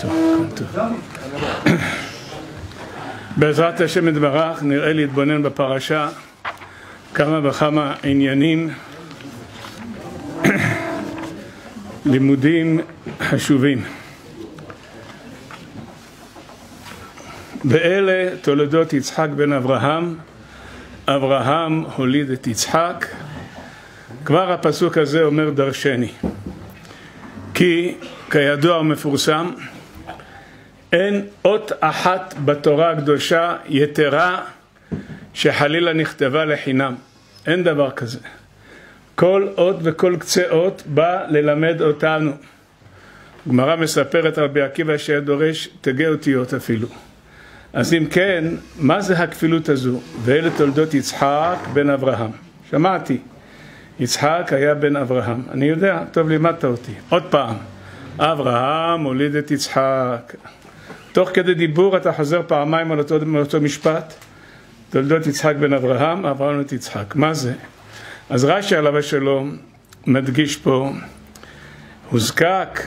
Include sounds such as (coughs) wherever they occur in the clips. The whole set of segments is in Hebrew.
טוב. בעזרת השם יתברך נראה להתבונן בפרשה כמה וכמה עניינים לימודים חשובים. ואלה תולדות יצחק בן אברהם, אברהם הוליד את יצחק, כבר הפסוק הזה אומר דרשני. כי כידוע ומפורסם, אין אות אחת בתורה הקדושה יתרה שחלילה נכתבה לחינם. אין דבר כזה. כל אות וכל קצה אות בא ללמד אותנו. גמרא מספרת על רבי עקיבא שהיה דורש תגי אותיות אפילו. אז אם כן, מה זה הכפילות הזו? ואלה תולדות יצחק בן אברהם. שמעתי, יצחק היה בן אברהם. אני יודע, טוב לימדת אותי. עוד פעם, אברהם הוליד את יצחק. תוך כדי דיבור אתה חוזר פעמיים על אותו, על אותו משפט. תולדות יצחק בן אברהם, אברהם את יצחק. מה זה? אז רש"י עליו השלום מדגיש פה, הוזקק,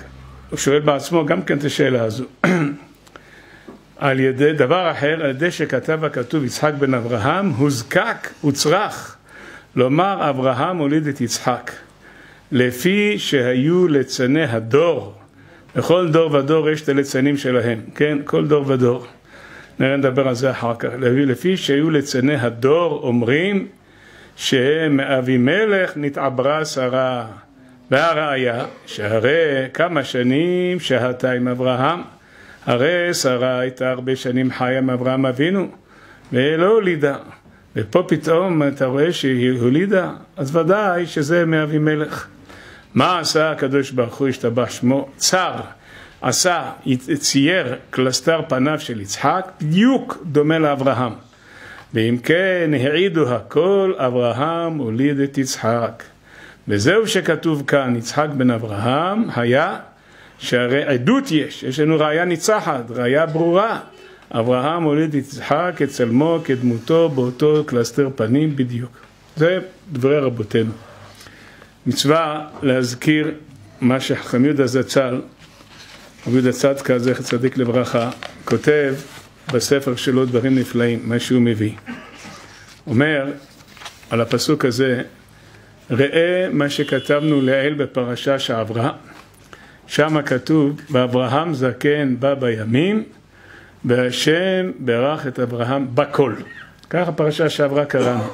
הוא שואל בעצמו גם כן את השאלה הזו, (clears throat) על ידי דבר אחר, על ידי שכתב הכתוב יצחק בן אברהם, הוזקק, הוצרך, לומר אברהם הוליד את יצחק, לפי שהיו ליצני הדור, בכל דור ודור יש את הליצנים שלהם, כן? כל דור ודור. נראה נדבר על זה אחר כך. לפי שהיו ליצני הדור אומרים שמאבימלך נתעברה שרה. והראיה שהרי כמה שנים שהתה עם אברהם, הרי שרה הייתה הרבה שנים חיה עם אברהם אבינו ולא הולידה. ופה פתאום אתה רואה שהיא הולידה, אז ודאי שזה מאבימלך. מה עשה הקדוש ברוך הוא השתבח שמו? צר, עשה, צייר קלסתר פניו של יצחק, בדיוק דומה לאברהם. ואם כן, העידו הכל, אברהם הוליד את יצחק. וזהו שכתוב כאן, יצחק בן אברהם היה, שהרי עדות יש, יש לנו ראיה ניצחת, ראיה ברורה. אברהם הוליד את יצחק כצלמו, כדמותו, באותו קלסתר פנים בדיוק. זה דברי רבותינו. מצווה להזכיר מה שחכם יהודה זצ"ל, רבי יהודה צדקה, זכר צדיק לברכה, כותב בספר שלו דברים נפלאים, מה שהוא מביא. אומר על הפסוק הזה, ראה מה שכתבנו לעיל בפרשה שעברה, שם כתוב, ואברהם זקן בא בימים, והשם ברך את אברהם בכל. ככה פרשה שעברה קראנו.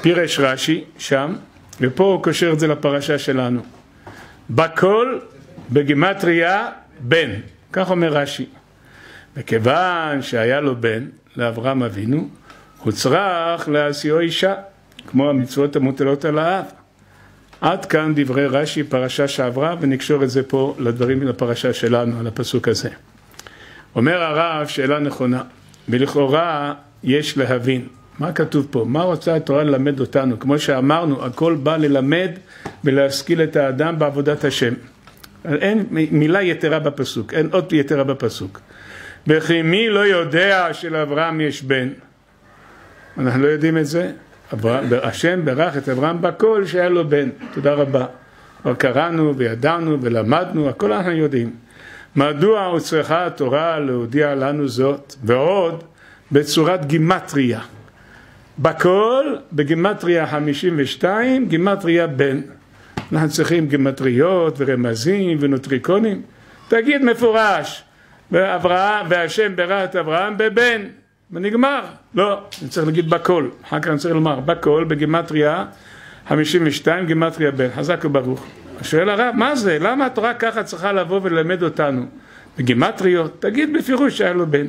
פירש רש"י שם, ופה הוא קושר את זה לפרשה שלנו. בכל בגימטריה בן, כך אומר רש"י. וכיוון שהיה לו בן, לאברהם אבינו, הוא צריך להשיאו אישה, כמו המצוות המוטלות על האב. עד כאן דברי רש"י, פרשה שעברה, ונקשור את זה פה לדברים לפרשה שלנו, על הפסוק הזה. אומר הרב, שאלה נכונה, ולכאורה יש להבין. מה כתוב פה? מה רוצה התורה ללמד אותנו? כמו שאמרנו, הכל בא ללמד ולהשכיל את האדם בעבודת השם. אין מילה יתרה בפסוק, אין עוד יתרה בפסוק. וכי מי לא יודע שלאברהם יש בן? אנחנו לא יודעים את זה. השם ברך את אברהם בכל שהיה לו בן. תודה רבה. כבר קראנו וידענו ולמדנו, הכל אנחנו יודעים. מדוע הוצרכה התורה להודיע לנו זאת, ועוד בצורת גימטריה. בכל, בגימטריה 52, גימטריה בן. אנחנו צריכים גימטריות ורמזים ונוטריקונים. תגיד מפורש, ואברהם, והשם ברא את אברהם בבן, ונגמר. לא, אני צריך להגיד בכל, אחר כך אני צריך לומר בכל, בגימטריה 52, גימטריה בן, חזק וברוך. שואל הרב, מה זה? למה התורה ככה צריכה לבוא וללמד אותנו? בגימטריות, תגיד בפירוש שהיה לו בן.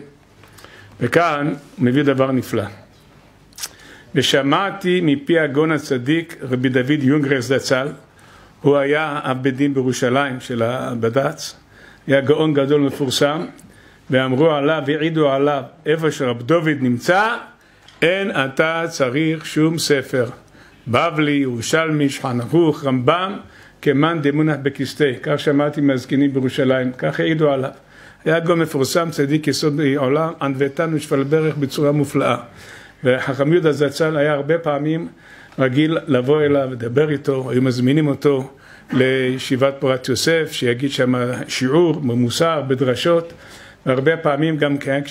וכאן מביא דבר נפלא. ושמעתי מפי הגאון הצדיק רבי דוד יונגרס זצ"ל, הוא היה אב בית דין בירושלים של הבד"ץ, היה גאון גדול מפורסם, ואמרו עליו, העידו עליו, איפה שרב דוד נמצא, אין אתה צריך שום ספר. בבלי, ירושלמי, שולחן ערוך, רמב"ם, כמאן דמונח בכסתי, כך שמעתי מהזקנים בירושלים, כך העידו עליו. היה גאון מפורסם, צדיק יסוד עולם, ענוותן ושפל ברך בצורה מופלאה. וחכם יהודה זצ"ל היה הרבה פעמים רגיל לבוא אליו, לדבר איתו, היו מזמינים אותו לישיבת פורת יוסף, שיגיד שם שיעור במוסר, בדרשות, והרבה פעמים גם היה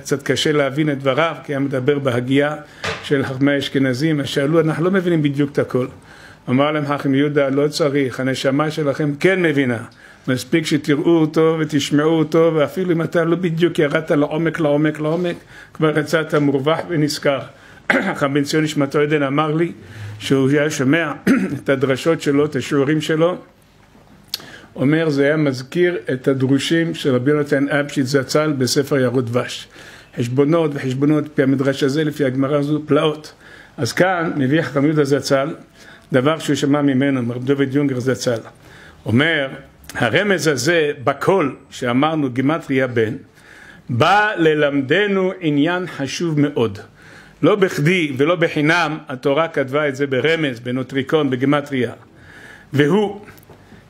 קצת קשה להבין את דבריו, כי היה מדבר בהגייה של חכמי האשכנזים, שאלו, אנחנו לא מבינים בדיוק את הכל. אמר להם חכם יהודה, לא צריך, הנשמה שלכם כן מבינה. מספיק שתראו אותו ותשמעו אותו, ואפילו אם אתה לא בדיוק ירדת לעומק, לעומק, לעומק, כבר יצאת מורווח ונזכר. (clears throat) חכם בן ציון נשמתו עדן אמר לי שהוא היה שומע (clears throat) את הדרשות שלו, את השיעורים שלו, אומר זה היה מזכיר את הדרושים של רבי יונתן אפשיט זצ"ל בספר יערות דבש. חשבונות וחשבונות לפי המדרש הזה, לפי הגמרא הזו, פלאות. אז כאן מביא חכם יהודה זצ"ל, דבר שהוא שמע ממנו, מרב דוד יונגר זצ"ל. אומר, הרמז הזה בקול שאמרנו גימטריה בן, בא ללמדנו עניין חשוב מאוד. לא בכדי ולא בחינם התורה כתבה את זה ברמז, בנוטריקון, בגימטריה. והוא,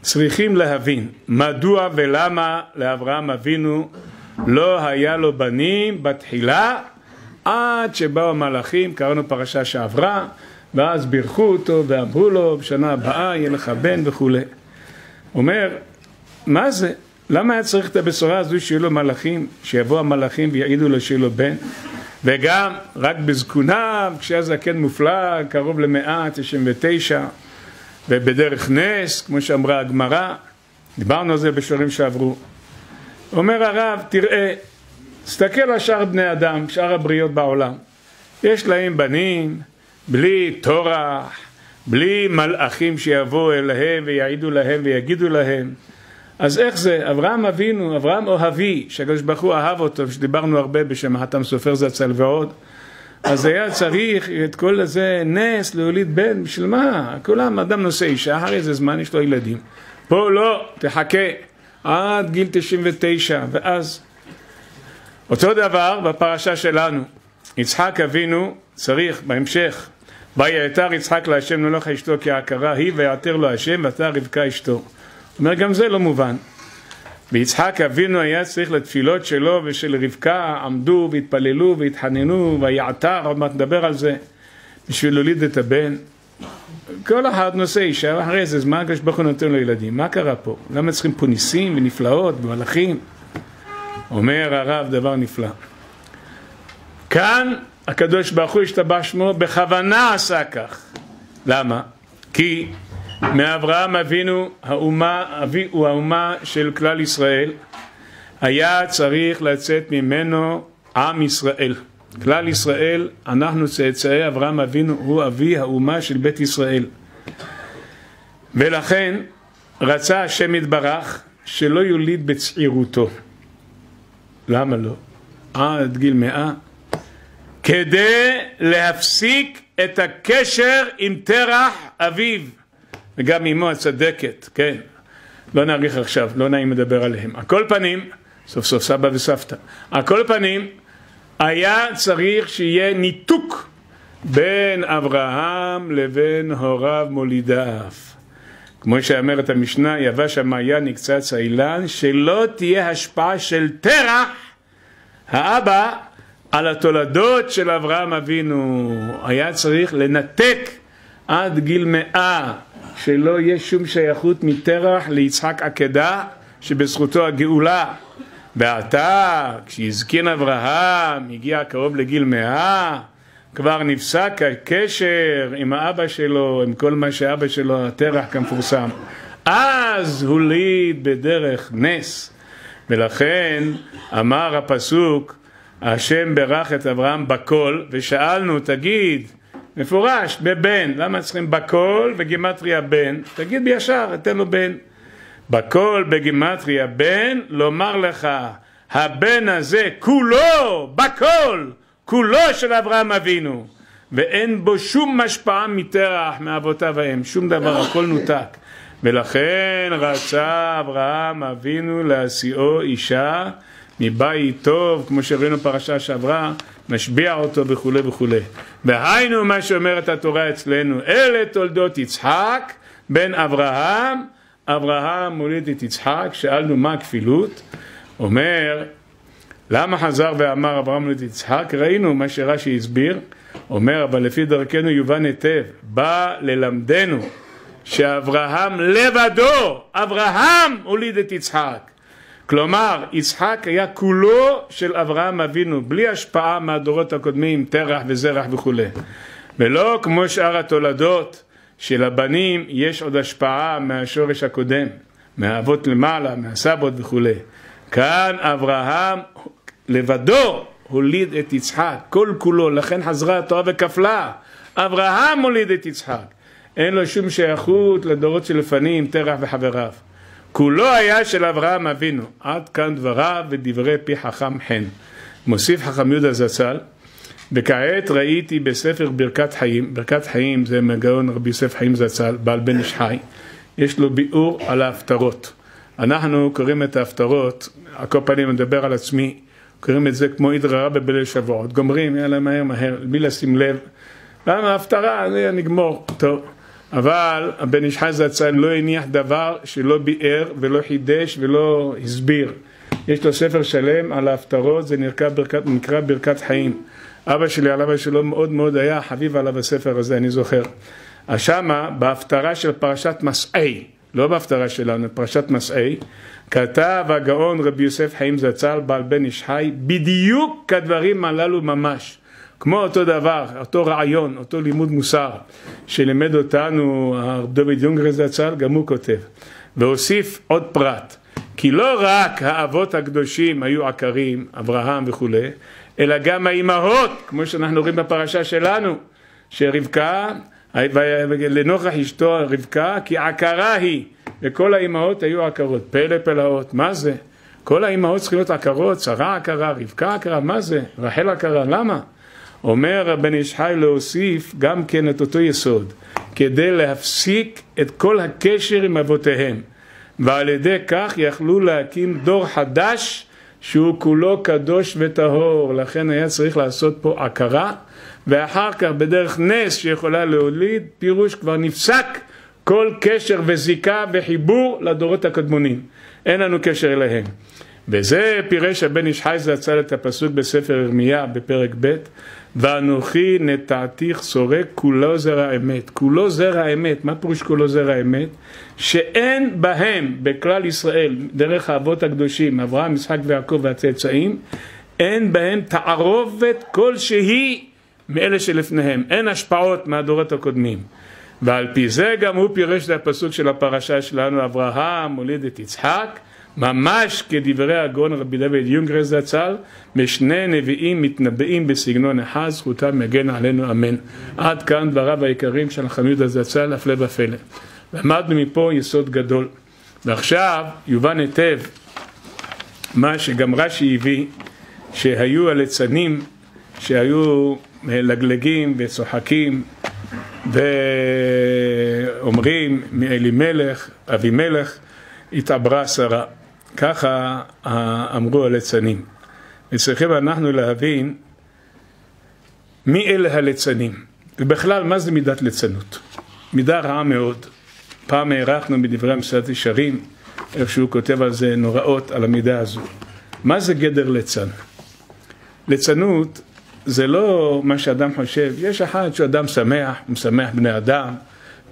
צריכים להבין מדוע ולמה לאברהם אבינו לא היה לו בנים בתחילה עד שבאו המלאכים, קראנו פרשה שעברה, ואז בירכו אותו ואמרו לו בשנה הבאה יהיה לך בן וכולי. אומר, מה זה? למה היה צריך את הבשורה הזו שיהיו לו מלאכים, שיבואו המלאכים ויעידו לו שיהיה לו בן? וגם רק בזקונם, כשהיה זקן מופלא, קרוב למאה תשעים ותשע, ובדרך נס, כמו שאמרה הגמרא, דיברנו על זה בשערים שעברו. אומר הרב, תראה, תסתכל על שאר בני אדם, שאר הבריות בעולם. יש להם בנים, בלי טורח, בלי מלאכים שיבואו אליהם ויעידו להם ויגידו להם. אז איך זה? אברהם אבינו, אברהם אוהבי, שהקדוש ברוך הוא אהב אותו, שדיברנו הרבה בשם החתם סופר זצ"ל ועוד, אז היה צריך את כל הזה נס להוליד בן, בשביל מה? כולם, אדם נושא אישה, אחרי איזה זמן יש לו ילדים. פה לא, תחכה עד גיל 99, ואז אותו דבר בפרשה שלנו. יצחק אבינו צריך בהמשך, ויעתר יצחק להשם נולך אשתו כי העקרה היא ויעתר לו השם ועתה רבקה אשתו. אומר גם זה לא מובן. ויצחק אבינו היה צריך לתפילות שלו ושל רבקה עמדו והתפללו והתחננו ויעתר, עוד מעט נדבר על זה, בשביל להוליד את הבן. כל אחד נושא אישה, אחרי איזה זמן הקדוש ברוך הוא נותן לו ילדים. מה קרה פה? למה צריכים פה ניסים ונפלאות ומלאכים? אומר הרב דבר נפלא. כאן הקדוש ברוך הוא השתבח שמו בכוונה עשה כך. למה? כי מאברהם אבינו, האומה, אבי הוא האומה של כלל ישראל, היה צריך לצאת ממנו עם ישראל. כלל ישראל, אנחנו צאצאי אברהם אבינו, הוא אבי האומה של בית ישראל. ולכן רצה השם יתברך שלא יוליד בצעירותו. למה לא? עד גיל מאה. כדי להפסיק את הקשר עם תרח אביו. וגם אמו הצדקת, כן, לא נאריך עכשיו, לא נעים לדבר עליהם. על כל פנים, סוף סוף סבא וסבתא, על כל פנים, היה צריך שיהיה ניתוק בין אברהם לבין הוריו מולידיו. כמו שאומרת המשנה, יבש המעיין נקצץ האילן, שלא תהיה השפעה של תרח, האבא, על התולדות של אברהם אבינו. היה צריך לנתק עד גיל מאה שלא יהיה שום שייכות מטרח ליצחק עקדה שבזכותו הגאולה. ועתה, כשהזקין אברהם, הגיע קרוב לגיל מאה, כבר נפסק הקשר עם האבא שלו, עם כל מה שאבא שלו, הטרח כמפורסם. אז הוליד בדרך נס. ולכן אמר הפסוק, השם ברך את אברהם בקול, ושאלנו, תגיד, מפורש, בבן, למה צריכים בקול וגימטריה בן? תגיד בישר, אתן לו בן. בקול בגימטריה בן, לומר לך, הבן הזה כולו, בקול, כולו של אברהם אבינו, ואין בו שום השפעה מטרח מאבותיו ההם, שום דבר, הכל נותק. ולכן רצה אברהם אבינו להשיאו אישה מבית טוב, כמו שראינו פרשה שעברה, משביע אותו וכולי וכולי. והיינו מה שאומרת התורה אצלנו, אלה תולדות יצחק בן אברהם, אברהם מוליד את יצחק, שאלנו מה הכפילות, אומר למה חזר ואמר אברהם מוליד יצחק? ראינו מה שרש"י הסביר, אומר אבל לפי דרכנו יובן היטב, בא ללמדנו שאברהם לבדו, אברהם הוליד את יצחק. כלומר, יצחק היה כולו של אברהם אבינו, בלי השפעה מהדורות הקודמים, תרח וזרח וכולי. ולא כמו שאר התולדות של הבנים, יש עוד השפעה מהשורש הקודם, מהאבות למעלה, מהסבות וכולי. כאן אברהם לבדו הוליד את יצחק, כל כולו, לכן חזרה התורה וכפלה. אברהם הוליד את יצחק. אין לו שום שייכות לדורות שלפנים, תרח וחבריו. כולו היה של אברהם אבינו. עד כאן דבריו ודברי פי חכם חן. מוסיף חכם יהודה זצ"ל, וכעת ראיתי בספר ברכת חיים, ברכת חיים זה מגאון רבי יוסף חיים זצ"ל, בעל בן איש חי, יש לו ביאור על ההפטרות. אנחנו קוראים את ההפטרות, על כל פנים מדבר על עצמי, קוראים את זה כמו אידרא רבא בליל שבועות, גומרים, יאללה מהר מהר, בלי לשים לב, למה ההפטרה, נגמור, טוב. אבל הבן איש חי זצ"ל לא הניח דבר שלא ביאר ולא חידש ולא הסביר. יש לו ספר שלם על ההפטרות, זה נקרא ברכת, נקרא ברכת חיים. אבא שלי עליו השלום מאוד מאוד היה חביב עליו הספר הזה, אני זוכר. אז שמה, בהפטרה של פרשת מסעי, לא בהפטרה שלנו, פרשת מסעי, כתב הגאון רבי יוסף חיים זצ"ל, בעל בן איש חי, בדיוק כדברים הללו ממש. כמו אותו דבר, אותו רעיון, אותו לימוד מוסר שלימד אותנו הרב דוד יונגר זצ"ל, גם הוא כותב. והוסיף עוד פרט, כי לא רק האבות הקדושים היו עקרים, אברהם וכולי, אלא גם האימהות, כמו שאנחנו רואים בפרשה שלנו, שרבקה, לנוכח אשתו רבקה, כי עקרה היא, וכל האימהות היו עקרות. פלא פלאות, מה זה? כל האימהות צריכות להיות עקרות, שרה עקרה, רבקה עקרה, מה זה? רחל עקרה, למה? אומר הבן איש חי להוסיף גם כן את אותו יסוד, כדי להפסיק את כל הקשר עם אבותיהם, ועל ידי כך יכלו להקים דור חדש שהוא כולו קדוש וטהור, לכן היה צריך לעשות פה עקרה, ואחר כך בדרך נס שיכולה להוליד, פירוש כבר נפסק כל קשר וזיקה וחיבור לדורות הקדמונים, אין לנו קשר אליהם. וזה פירש הבן איש חי זצ"ל את הפסוק בספר ירמיה בפרק ב' ואנוכי נטעתיך סורק כולו זרע אמת. כולו זרע אמת, מה פירוש כולו זרע אמת? שאין בהם, בכלל ישראל, דרך האבות הקדושים, אברהם, יצחק ויעקב והצאצאים, אין בהם תערובת כלשהי מאלה שלפניהם, אין השפעות מהדורות הקודמים. ועל פי זה גם הוא פירש את הפסוק של הפרשה שלנו, אברהם מוליד את יצחק, ממש כדברי הגאון רבי דוד יונגר זצ"ל, משני נביאים מתנבאים בסגנון אחד, זכותם מגן עלינו אמן. עד כאן דבריו העיקריים של החמיד זצ"ל, הפלא ופלא. למדנו מפה יסוד גדול. ועכשיו יובן היטב מה שגם רש"י הביא, שהיו הליצנים שהיו מלגלגים וצוחקים ואומרים מאלימלך, אבימלך, התעברה שרה. ככה אמרו הליצנים. וצריכים אנחנו להבין מי אלה הליצנים, ובכלל מה זה מידת ליצנות. מידה רעה מאוד. פעם הארכנו בדברי המסעד ישרים, איך שהוא כותב על זה נוראות, על המידה הזו. מה זה גדר ליצן? ליצנות זה לא מה שאדם חושב, יש אחד שהוא אדם שמח, הוא משמח בני אדם,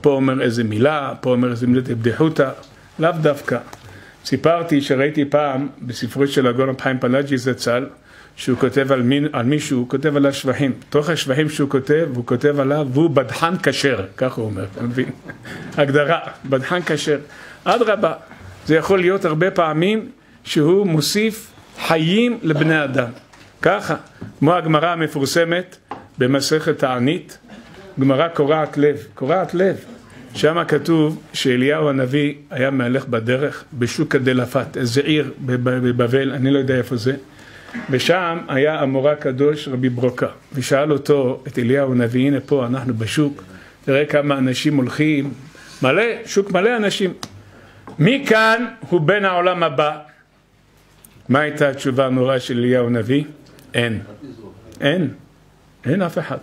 פה אומר איזה מילה, פה אומר איזה מילה בדיחותא, לאו דווקא. סיפרתי שראיתי פעם בספרו של הגאון חיים פלאג'י זצ"ל שהוא כותב על, מין, על מישהו, הוא כותב עליו שבחים. תוך השבחים שהוא כותב, הוא כותב עליו, והוא בדחן כשר, כך הוא אומר, אתה מבין? (laughs) הגדרה, בדחן כשר. אדרבה, זה יכול להיות הרבה פעמים שהוא מוסיף חיים לבני אדם. ככה, כמו הגמרא המפורסמת במסכת הענית, גמרא קורעת לב, קורעת לב. שם כתוב שאליהו הנביא היה מהלך בדרך בשוק הדלפת, איזה עיר בבבל, אני לא יודע איפה זה, ושם היה המורה הקדוש רבי ברוקה, ושאל אותו, את אליהו הנביא, הנה פה אנחנו בשוק, תראה כמה אנשים הולכים, מלא, שוק מלא אנשים. מי כאן הוא בן העולם הבא? מה הייתה התשובה הנוראה של אליהו הנביא? אין. אין. אין אף אחד.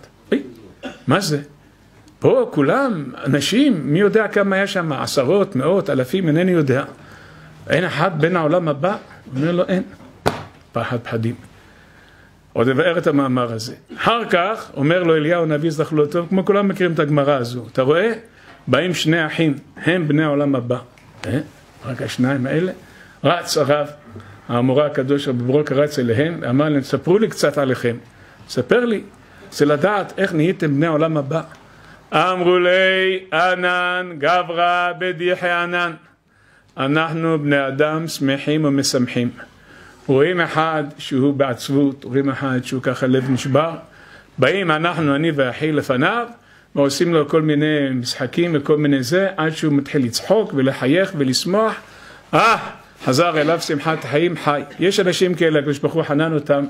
מה זה? פה כולם, אנשים, מי יודע כמה היה שם, עשרות, מאות, אלפים, אינני יודע. אין אחד בין העולם הבא? אומר לו, אין. פחד פחדים. עוד אבאר את המאמר הזה. אחר כך אומר לו אליהו הנביא זכר לו טוב, כמו כולם מכירים את הגמרא הזו. אתה רואה? באים שני אחים, הם בני העולם הבא. אה? רק השניים האלה? רץ הרב, האמורה הקדוש רבי ברוקה רץ אליהם, ואמר להם, ספרו לי קצת עליכם. ספר לי, זה לדעת איך נהייתם בני העולם הבא. אמרו לי, ענן גברא בדיחי ענן. אנחנו בני אדם שמחים ומשמחים. רואים אחד שהוא בעצבות, רואים אחד שהוא ככה לב נשבר, באים אנחנו, אני ואחי לפניו, ועושים לו כל מיני משחקים וכל מיני זה, עד שהוא מתחיל לצחוק ולחייך ולשמוח, אה, חזר אליו שמחת חיים חי. יש אנשים כאלה, הקדוש ברוך הוא חנן אותם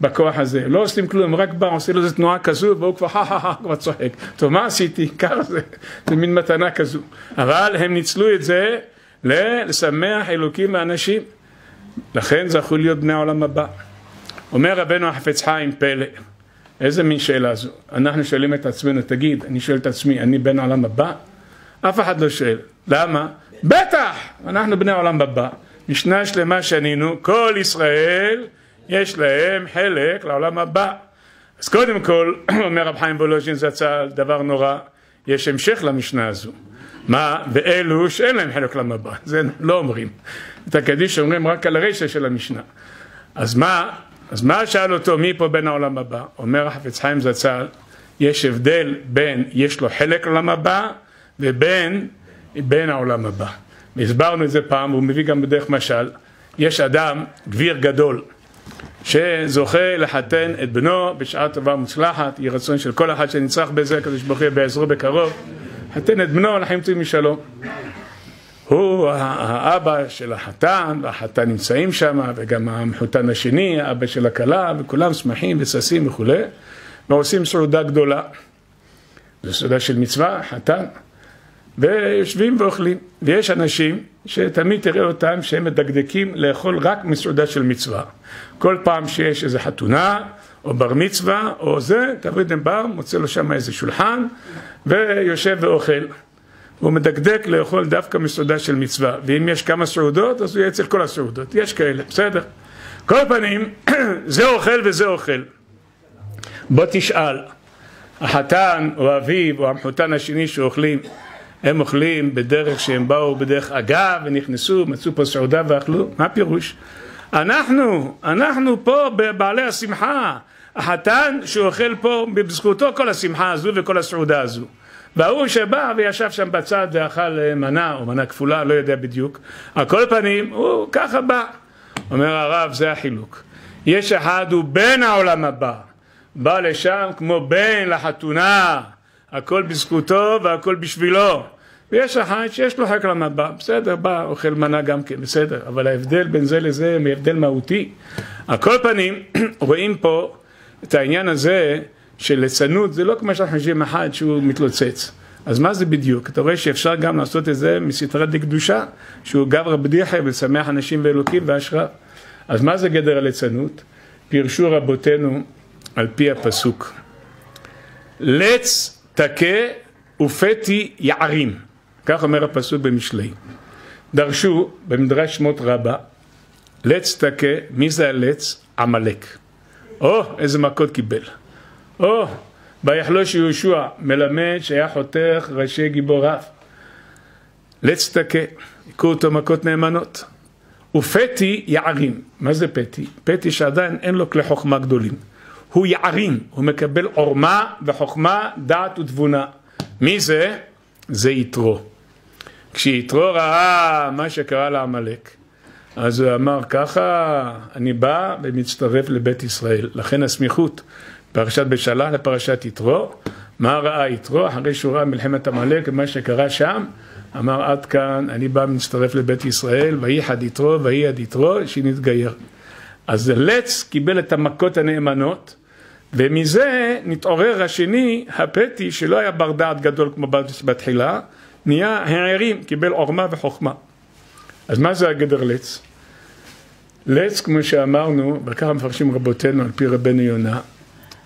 בכוח הזה, לא עושים כלום, רק בא, עושה לו איזה תנועה כזו, והוא כבר חא חא חא כבר צוחק. טוב, מה עשיתי? (laughs) ככה זה, זה מין מתנה כזו. אבל הם ניצלו את זה לשמח אלוקים ואנשים. לכן זכו להיות בני העולם הבא. אומר רבנו החפץ חיים פלא, איזה מין שאלה זו? אנחנו שואלים את עצמנו, תגיד, אני שואל את עצמי, אני בן העולם הבא? אף אחד לא שואל. למה? בטח! אנחנו בני העולם הבא. משנה שלמה שנינו, כל ישראל יש להם חלק לעולם הבא. אז קודם כל, (clears throat) אומר רב חיים וולוז'ין זצ"ל, דבר נורא, יש המשך למשנה הזו. מה? ואלו שאין להם חלק לעולם הבא, זה לא אומרים. את הקדיש אומרים רק על הרשע של המשנה. אז מה? אז מה שאל אותו מי פה בין העולם הבא? אומר החפץ חיים זצ"ל, יש הבדל בין יש לו חלק לעולם הבא ובין בין העולם הבא. והסברנו את זה פעם, והוא מביא גם בדרך משל, יש אדם, גביר גדול, שזוכה לחתן את בנו בשעה טובה ומוצלחת, יהי רצון של כל אחד שנצרך בזה, הקדוש ברוך הוא בעזרו בקרוב, חתן את בנו לחיים טובים משלום. הוא האבא של החתן, והחתן נמצאים שם, וגם המחותן השני, האבא של הכלה, וכולם שמחים וששים וכולי, ועושים סעודה גדולה. זו סעודה של מצווה, חתן, ויושבים ואוכלים. ויש אנשים שתמיד תראה אותם שהם מדקדקים לאכול רק מסעודה של מצווה. כל פעם שיש איזו חתונה, או בר מצווה, או זה, הם בא, מוצא לו שם איזה שולחן, ויושב ואוכל. הוא מדקדק לאכול דווקא מסעודה של מצווה, ואם יש כמה סעודות, אז הוא יהיה אצל כל הסעודות, יש כאלה, בסדר. כל פנים, (clears throat) זה אוכל וזה אוכל. בוא תשאל, החתן או אביו או המחותן השני שאוכלים, הם אוכלים בדרך שהם באו בדרך אגב ונכנסו, מצאו פה סעודה ואכלו, מה הפירוש? אנחנו, אנחנו פה בעלי השמחה, החתן שאוכל פה בזכותו כל השמחה הזו וכל הסעודה הזו. וההוא שבא וישב שם בצד ואכל מנה או מנה כפולה, לא יודע בדיוק, על כל פנים הוא ככה בא. אומר הרב, זה החילוק. יש אחד הוא בן העולם הבא, בא לשם כמו בן לחתונה, הכל בזכותו והכל בשבילו. ויש אחד שיש לו לעולם הבא, בסדר, בא, אוכל מנה גם כן, בסדר, אבל ההבדל בין זה לזה הוא הבדל מהותי. על כל פנים, (clears throat) רואים פה את העניין הזה של ליצנות זה לא כמו שאנחנו חושבים אחד שהוא מתלוצץ. אז מה זה בדיוק? אתה רואה שאפשר גם לעשות את זה מסתרה דקדושה, שהוא גברא בדיחה ושמח אנשים ואלוקים והשראה. אז מה זה גדר הליצנות? פירשו רבותינו על פי הפסוק. לץ תכה ופתי יערים. כך אומר הפסוק במשלי. דרשו במדרש שמות רבה, לץ תכה, מי זה הלץ? עמלק. או, איזה מכות קיבל. או, ויחלוש יהושע, מלמד שהיה חותך ראשי גיבוריו. לץ תכה, הכו אותו מכות נאמנות. ופתי יערים. מה זה פתי? פתי שעדיין אין לו כלי חוכמה גדולים. הוא יערים, הוא מקבל עורמה וחוכמה, דעת ותבונה. מי זה? זה יתרו. כשיתרו ראה מה שקרה לעמלק, אז הוא אמר ככה, אני בא ומצטרף לבית ישראל. לכן הסמיכות פרשת בשלח לפרשת יתרו. מה ראה יתרו? אחרי שהוא ראה מלחמת עמלק ומה שקרה שם, אמר עד כאן, אני בא ומצטרף לבית ישראל, ויהי חד יתרו, ויהי עד יתרו, שנתגייר. אז לץ קיבל את המכות הנאמנות, ומזה נתעורר השני, הפתי, שלא היה בר דעת גדול כמו בתחילה, נהיה הערים, קיבל עורמה וחוכמה. אז מה זה הגדר לץ? לץ, כמו שאמרנו, וככה מפרשים רבותינו על פי רבנו יונה,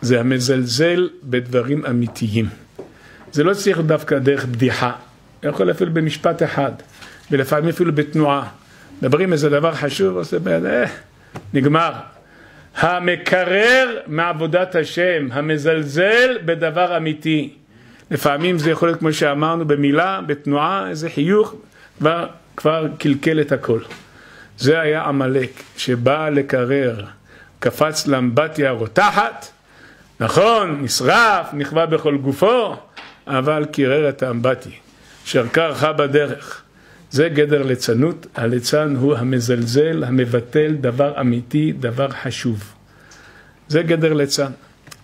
זה המזלזל בדברים אמיתיים. זה לא צריך דווקא דרך בדיחה, יכול אפילו במשפט אחד, ולפעמים אפילו בתנועה. מדברים איזה דבר חשוב, עושה ביד, אה, נגמר. המקרר מעבודת השם, המזלזל בדבר אמיתי. לפעמים זה יכול להיות, כמו שאמרנו, במילה, בתנועה, איזה חיוך, כבר, כבר קלקל את הכל. זה היה עמלק, שבא לקרר, קפץ לאמבטיה רותחת, נכון, נשרף, נכווה בכל גופו, אבל קירר את האמבטי, שרקה רחה בדרך. זה גדר ליצנות, הליצן הוא המזלזל, המבטל דבר אמיתי, דבר חשוב. זה גדר ליצן,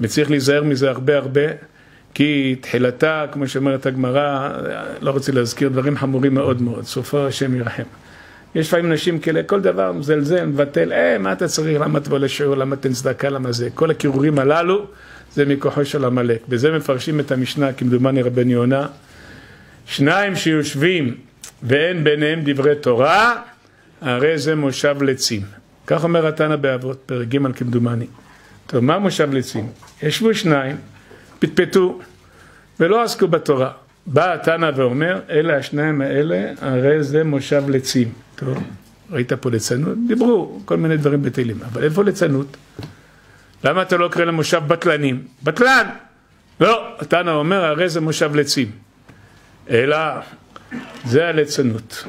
וצריך להיזהר מזה הרבה הרבה, כי תחילתה, כמו שאומרת הגמרא, לא רוצה להזכיר דברים חמורים מאוד מאוד, סופו השם ירחם. יש לפעמים נשים כאלה, כל דבר מזלזל, מבטל, אה, מה אתה צריך, למה תבוא לשיעור, למה תן צדקה, למה זה, כל הקירורים הללו זה מכוחו של עמלק. בזה מפרשים את המשנה, כמדומני רבן יונה, שניים שיושבים ואין ביניהם דברי תורה, הרי זה מושב לצים. כך אומר התנא באבות, פרק ג' כמדומני. טוב, מה מושב לצים? ישבו שניים, פטפטו, ולא עסקו בתורה. בא התנא ואומר, אלה השניים האלה, הרי זה מושב לצים. טוב, ראית פה ליצנות? דיברו כל מיני דברים בטלים, אבל איפה ליצנות? למה אתה לא קורא למושב בטלנים? בטלן! לא, התנא אומר, הרי זה מושב לצים. אלא, זה הליצנות.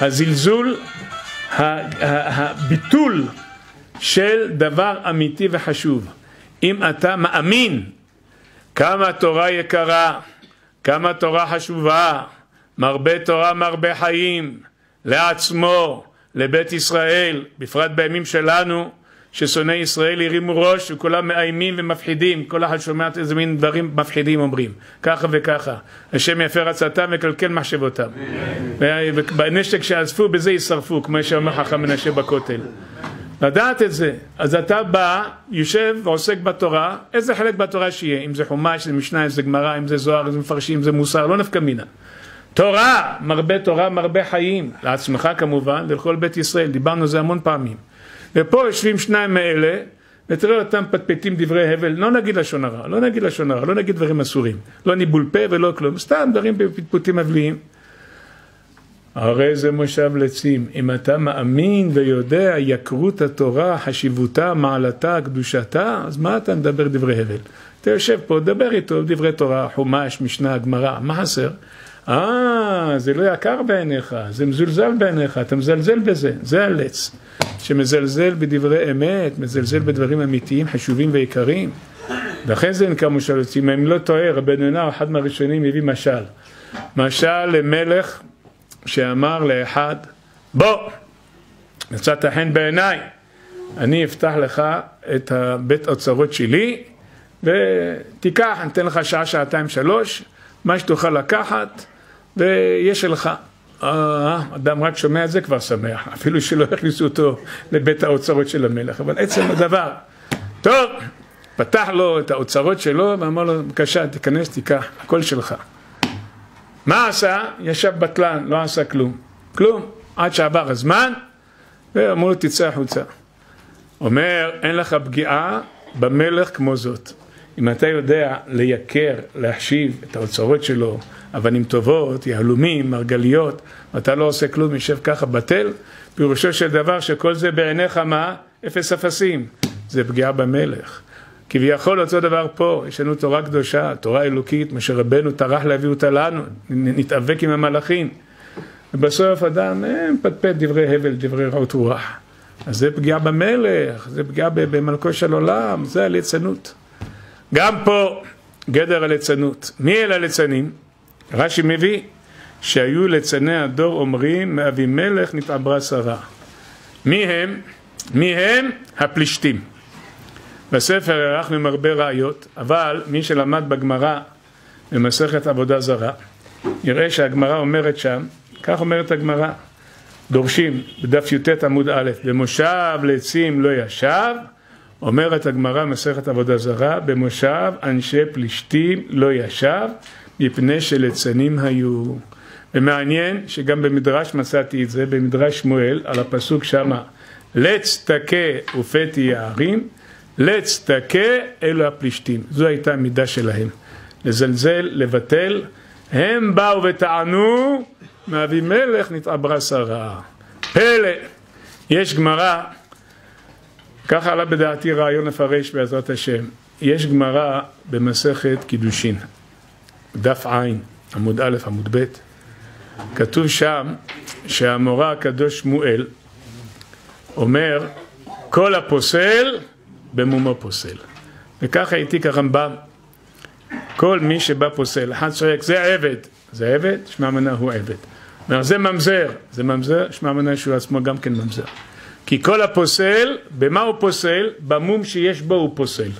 הזלזול, הביטול של דבר אמיתי וחשוב. אם אתה מאמין כמה תורה יקרה, כמה תורה חשובה, מרבה תורה מרבה חיים, לעצמו, לבית ישראל, בפרט בימים שלנו, ששונאי ישראל הרימו ראש וכולם מאיימים ומפחידים, כל אחד שומע איזה מין דברים מפחידים אומרים, ככה וככה, השם יפר עצתם וקלקל מחשבותם. ובנשק שאספו בזה יישרפו, כמו שאומר חכם מנשה בכותל. לדעת את זה, אז אתה בא, יושב ועוסק בתורה, איזה חלק בתורה שיהיה, אם זה חומש, זה משנה, אם זה גמרא, אם זה זוהר, אם זה מפרשים, אם זה מוסר, לא נפקא מינה. תורה, מרבה תורה, מרבה חיים, לעצמך כמובן, ולכל בית ישראל, דיברנו על זה המון פעמים. ופה יושבים שניים מאלה, ותראה אותם פטפטים דברי הבל, לא נגיד לשון הרע, לא נגיד לשון הרע, לא נגיד דברים אסורים, לא ניבול פה ולא כלום, סתם דברים בפטפוטים מבליים. הרי זה מושב לצים. אם אתה מאמין ויודע יקרות התורה, חשיבותה, מעלתה, קדושתה, אז מה אתה מדבר דברי הבל? אתה יושב פה, דבר איתו דברי תורה, חומש, משנה, גמרא, מה חסר? אה, זה לא יקר בעיניך, זה מזולזל בעיניך, אתה מזלזל בזה, זה הלץ. שמזלזל בדברי אמת, מזלזל בדברים אמיתיים, חשובים ויקרים. לכן זה נקרא מושב לצים. אם לא טועה, רבנו יונה, אחד מהראשונים, הביא משל. משל למלך שאמר לאחד, בוא, מצאת חן בעיניי, אני אפתח לך את הבית אוצרות שלי ותיקח, אני אתן לך שעה, שעתיים, שלוש, מה שתוכל לקחת ויש שלך. אה, אדם רק שומע את זה כבר שמח, (laughs) אפילו שלא הכניסו אותו לבית האוצרות של המלך, אבל עצם הדבר. טוב, פתח לו את האוצרות שלו ואמר לו, בבקשה, תיכנס, תיקח, הכל שלך. מה עשה? ישב בטלן, לא עשה כלום. כלום. עד שעבר הזמן, ואמרו לו תצא החוצה. אומר, אין לך פגיעה במלך כמו זאת. אם אתה יודע לייקר, להחשיב את האוצרות שלו, אבנים טובות, יהלומים, מרגליות, ואתה לא עושה כלום, יושב ככה בטל, פירושו של דבר שכל זה בעיניך מה? אפס אפסים. זה פגיעה במלך. כביכול אותו דבר פה, יש לנו תורה קדושה, תורה אלוקית, מה שרבנו טרח להביא אותה לנו, נתאבק עם המלאכים. ובסוף אדם אה, מפטפט דברי הבל, דברי רעות רוח. אז זה פגיעה במלך, זה פגיעה במלכו של עולם, זה הליצנות. גם פה גדר הליצנות. מי אלה הליצנים? רש"י מביא שהיו ליצני הדור אומרים מאבימלך נתעברה שרה. מי הם? מי הם? הפלישתים. בספר ערכנו עם הרבה ראיות, אבל מי שלמד בגמרא במסכת עבודה זרה, יראה שהגמרא אומרת שם, כך אומרת הגמרא, דורשים בדף י"ט עמוד א', במושב לעצים לא ישב, אומרת הגמרא מסכת עבודה זרה, במושב אנשי פלישתים לא ישב, מפני שליצנים היו. ומעניין שגם במדרש מצאתי את זה, במדרש שמואל, על הפסוק שמה, לץ תכה ופתי יערים, לץ תכה אלו הפלישתים. זו הייתה המידה שלהם. לזלזל, לבטל. הם באו וטענו, מאבימלך נתעברה שרה. פלא. יש גמרא, ככה עלה בדעתי רעיון לפרש בעזרת השם. יש גמרא במסכת קידושין. דף ע', עמוד א', עמוד ב', כתוב שם שהמורה הקדוש שמואל אומר כל הפוסל במומו פוסל. וככה העתיק הרמב"ם. כל מי שבא פוסל, אחד צועק זה עבד, זה עבד, שמע מנה הוא עבד. אומר זה ממזר, זה ממזר, שמע מנה שהוא עצמו גם כן ממזר. כי כל הפוסל, במה הוא פוסל? במום שיש בו הוא פוסל.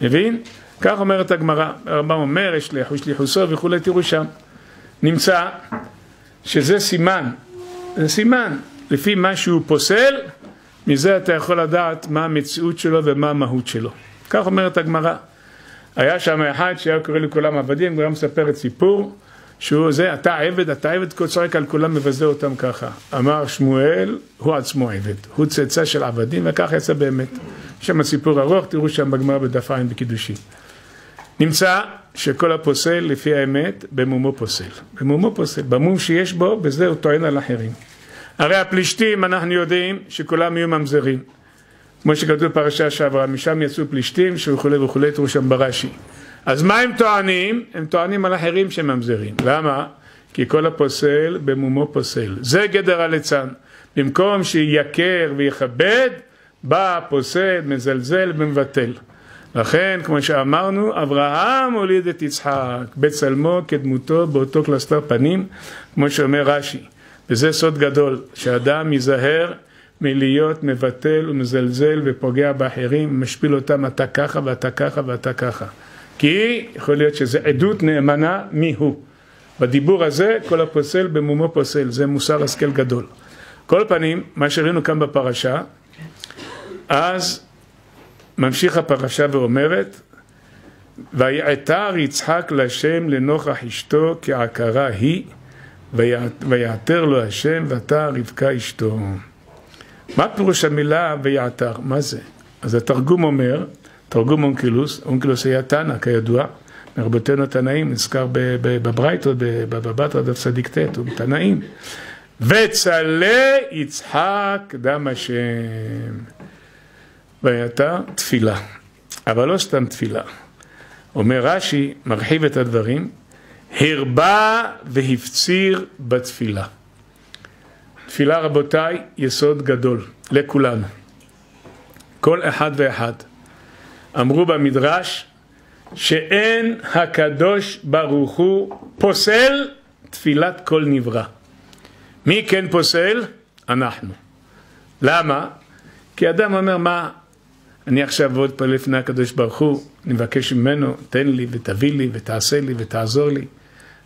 מבין? כך אומרת הגמרא, הרמב"ם אומר, יש שליחוסו וכולי, תראו שם. נמצא שזה סימן, זה סימן, לפי מה שהוא פוסל, מזה אתה יכול לדעת מה המציאות שלו ומה המהות שלו. כך אומרת הגמרא. היה שם אחד שהיה קורא לכולם עבדים, הוא גם מספר את סיפור שהוא זה, אתה עבד, אתה עבד, צועק על כולם, מבזה אותם ככה. אמר שמואל, הוא עצמו עבד, הוא צאצא של עבדים, וככה יצא באמת. יש שם סיפור ארוך, תראו שם בגמרא בדף עין בקידושין. נמצא שכל הפוסל, לפי האמת, במומו פוסל. במומו פוסל, במום שיש בו, בזה הוא טוען על אחרים. הרי הפלישתים, אנחנו יודעים שכולם יהיו ממזרים. כמו שכתוב בפרשה שעברה, משם יצאו פלישתים וכולי וכולי, תראו שם ברש"י. אז מה הם טוענים? הם טוענים על אחרים שהם ממזרים. למה? כי כל הפוסל במומו פוסל. זה גדר הליצן. במקום שיכר ויכבד, בא הפוסל, מזלזל ומבטל. לכן, כמו שאמרנו, אברהם הוליד את יצחק, בצלמו כדמותו באותו קלסתר פנים, כמו שאומר רש"י. וזה סוד גדול, שאדם ייזהר מלהיות מבטל ומזלזל ופוגע באחרים, משפיל אותם אתה ככה ואתה ככה ואתה ככה. כי יכול להיות שזו עדות נאמנה מי הוא. בדיבור הזה כל הפוסל במומו פוסל, זה מוסר השכל גדול. כל פנים, מה שראינו כאן בפרשה, אז ממשיך הפרשה ואומרת, ויעתר יצחק לשם לנוכח אשתו כעקרה היא, ויעתר לו השם ותא רבקה אשתו. מה פירוש המילה ויעתר? מה זה? אז התרגום אומר, תרגום אונקלוס, אונקלוס היה תנא כידוע, מרבותינו תנאים, נזכר בברייתות, בבבא דף צדיק ט', הוא תנאים. וצלה יצחק דם השם. ויתר תפילה, אבל לא סתם תפילה. אומר רש"י, מרחיב את הדברים, הרבה והפציר בתפילה. תפילה רבותיי, יסוד גדול לכולנו. כל אחד ואחד. אמרו במדרש שאין הקדוש ברוך הוא פוסל תפילת כל נברא. מי כן פוסל? אנחנו. למה? כי אדם אומר, מה, אני עכשיו עוד פעם לפני הקדוש ברוך הוא, אני מבקש ממנו, תן לי ותביא לי ותעשה לי ותעזור לי.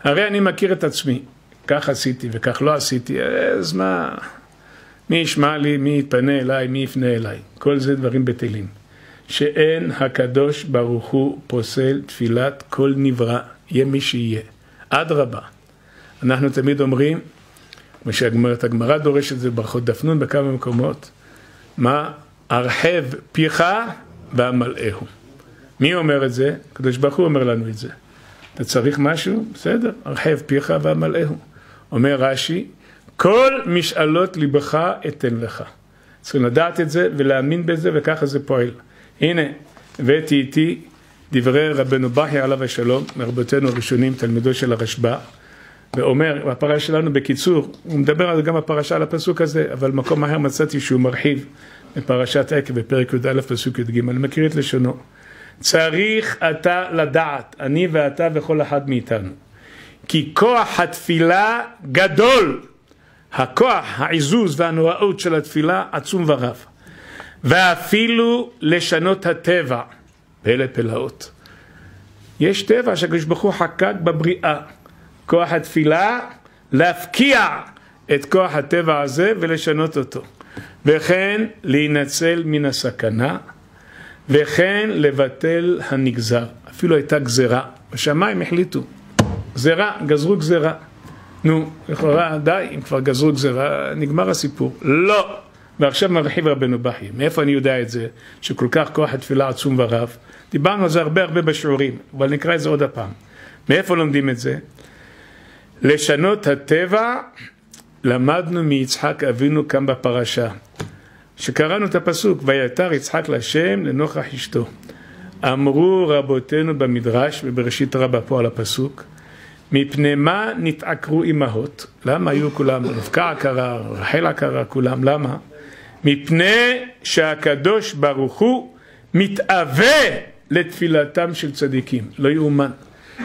הרי אני מכיר את עצמי, כך עשיתי וכך לא עשיתי, אז מה, מי ישמע לי, מי יתפנה אליי, מי יפנה אליי, כל זה דברים בטלים. שאין הקדוש ברוך הוא פוסל תפילת כל נברא, יהיה מי שיהיה. אדרבה. אנחנו תמיד אומרים, כמו שהגמרת הגמרא דורשת את זה ברכות דפנון בכמה מקומות, מה? הרחב פיך ואמלאהו. מי אומר את זה? הקדוש ברוך הוא אומר לנו את זה. אתה צריך משהו? בסדר, הרחב פיך ואמלאהו. אומר רש"י, כל משאלות ליבך אתן לך. צריכים לדעת את זה ולהאמין בזה וככה זה פועל. הנה, הבאתי איתי דברי רבנו בכי עליו השלום, מרבותינו הראשונים, תלמידו של הרשב"א, ואומר, בפרשה שלנו בקיצור, הוא מדבר על גם בפרשה על הפסוק הזה, אבל מקום אחר מצאתי שהוא מרחיב בפרשת עקב בפרק י"א פסוק י"ג, אני מכיר את לשונו. צריך אתה לדעת, אני ואתה וכל אחד מאיתנו, כי כוח התפילה גדול, הכוח, העיזוז והנוראות של התפילה עצום ורב, ואפילו לשנות הטבע, פלא פלאות. יש טבע שהקדוש ברוך הוא חקק בבריאה, כוח התפילה להפקיע את כוח הטבע הזה ולשנות אותו. וכן להינצל מן הסכנה, וכן לבטל הנגזר. אפילו הייתה גזרה, בשמיים החליטו, גזרה, גזרו גזרה. נו, לכאורה די, אם כבר גזרו גזרה, נגמר הסיפור. לא! ועכשיו מרחיב רבנו בכי. מאיפה אני יודע את זה? שכל כך כוח התפילה עצום ורב. דיברנו על זה הרבה הרבה בשיעורים, אבל נקרא את זה עוד הפעם. מאיפה לומדים את זה? לשנות הטבע למדנו מיצחק אבינו כאן בפרשה, שקראנו את הפסוק, ויתר יצחק לשם לנוכח אשתו. אמרו רבותינו במדרש, ובראשית רבה פה על הפסוק, מפני מה נתעקרו אמהות? למה היו כולם, רבקה עקרה, רחל עקרה, כולם, למה? מפני שהקדוש ברוך הוא מתאווה לתפילתם של צדיקים, לא יאומן.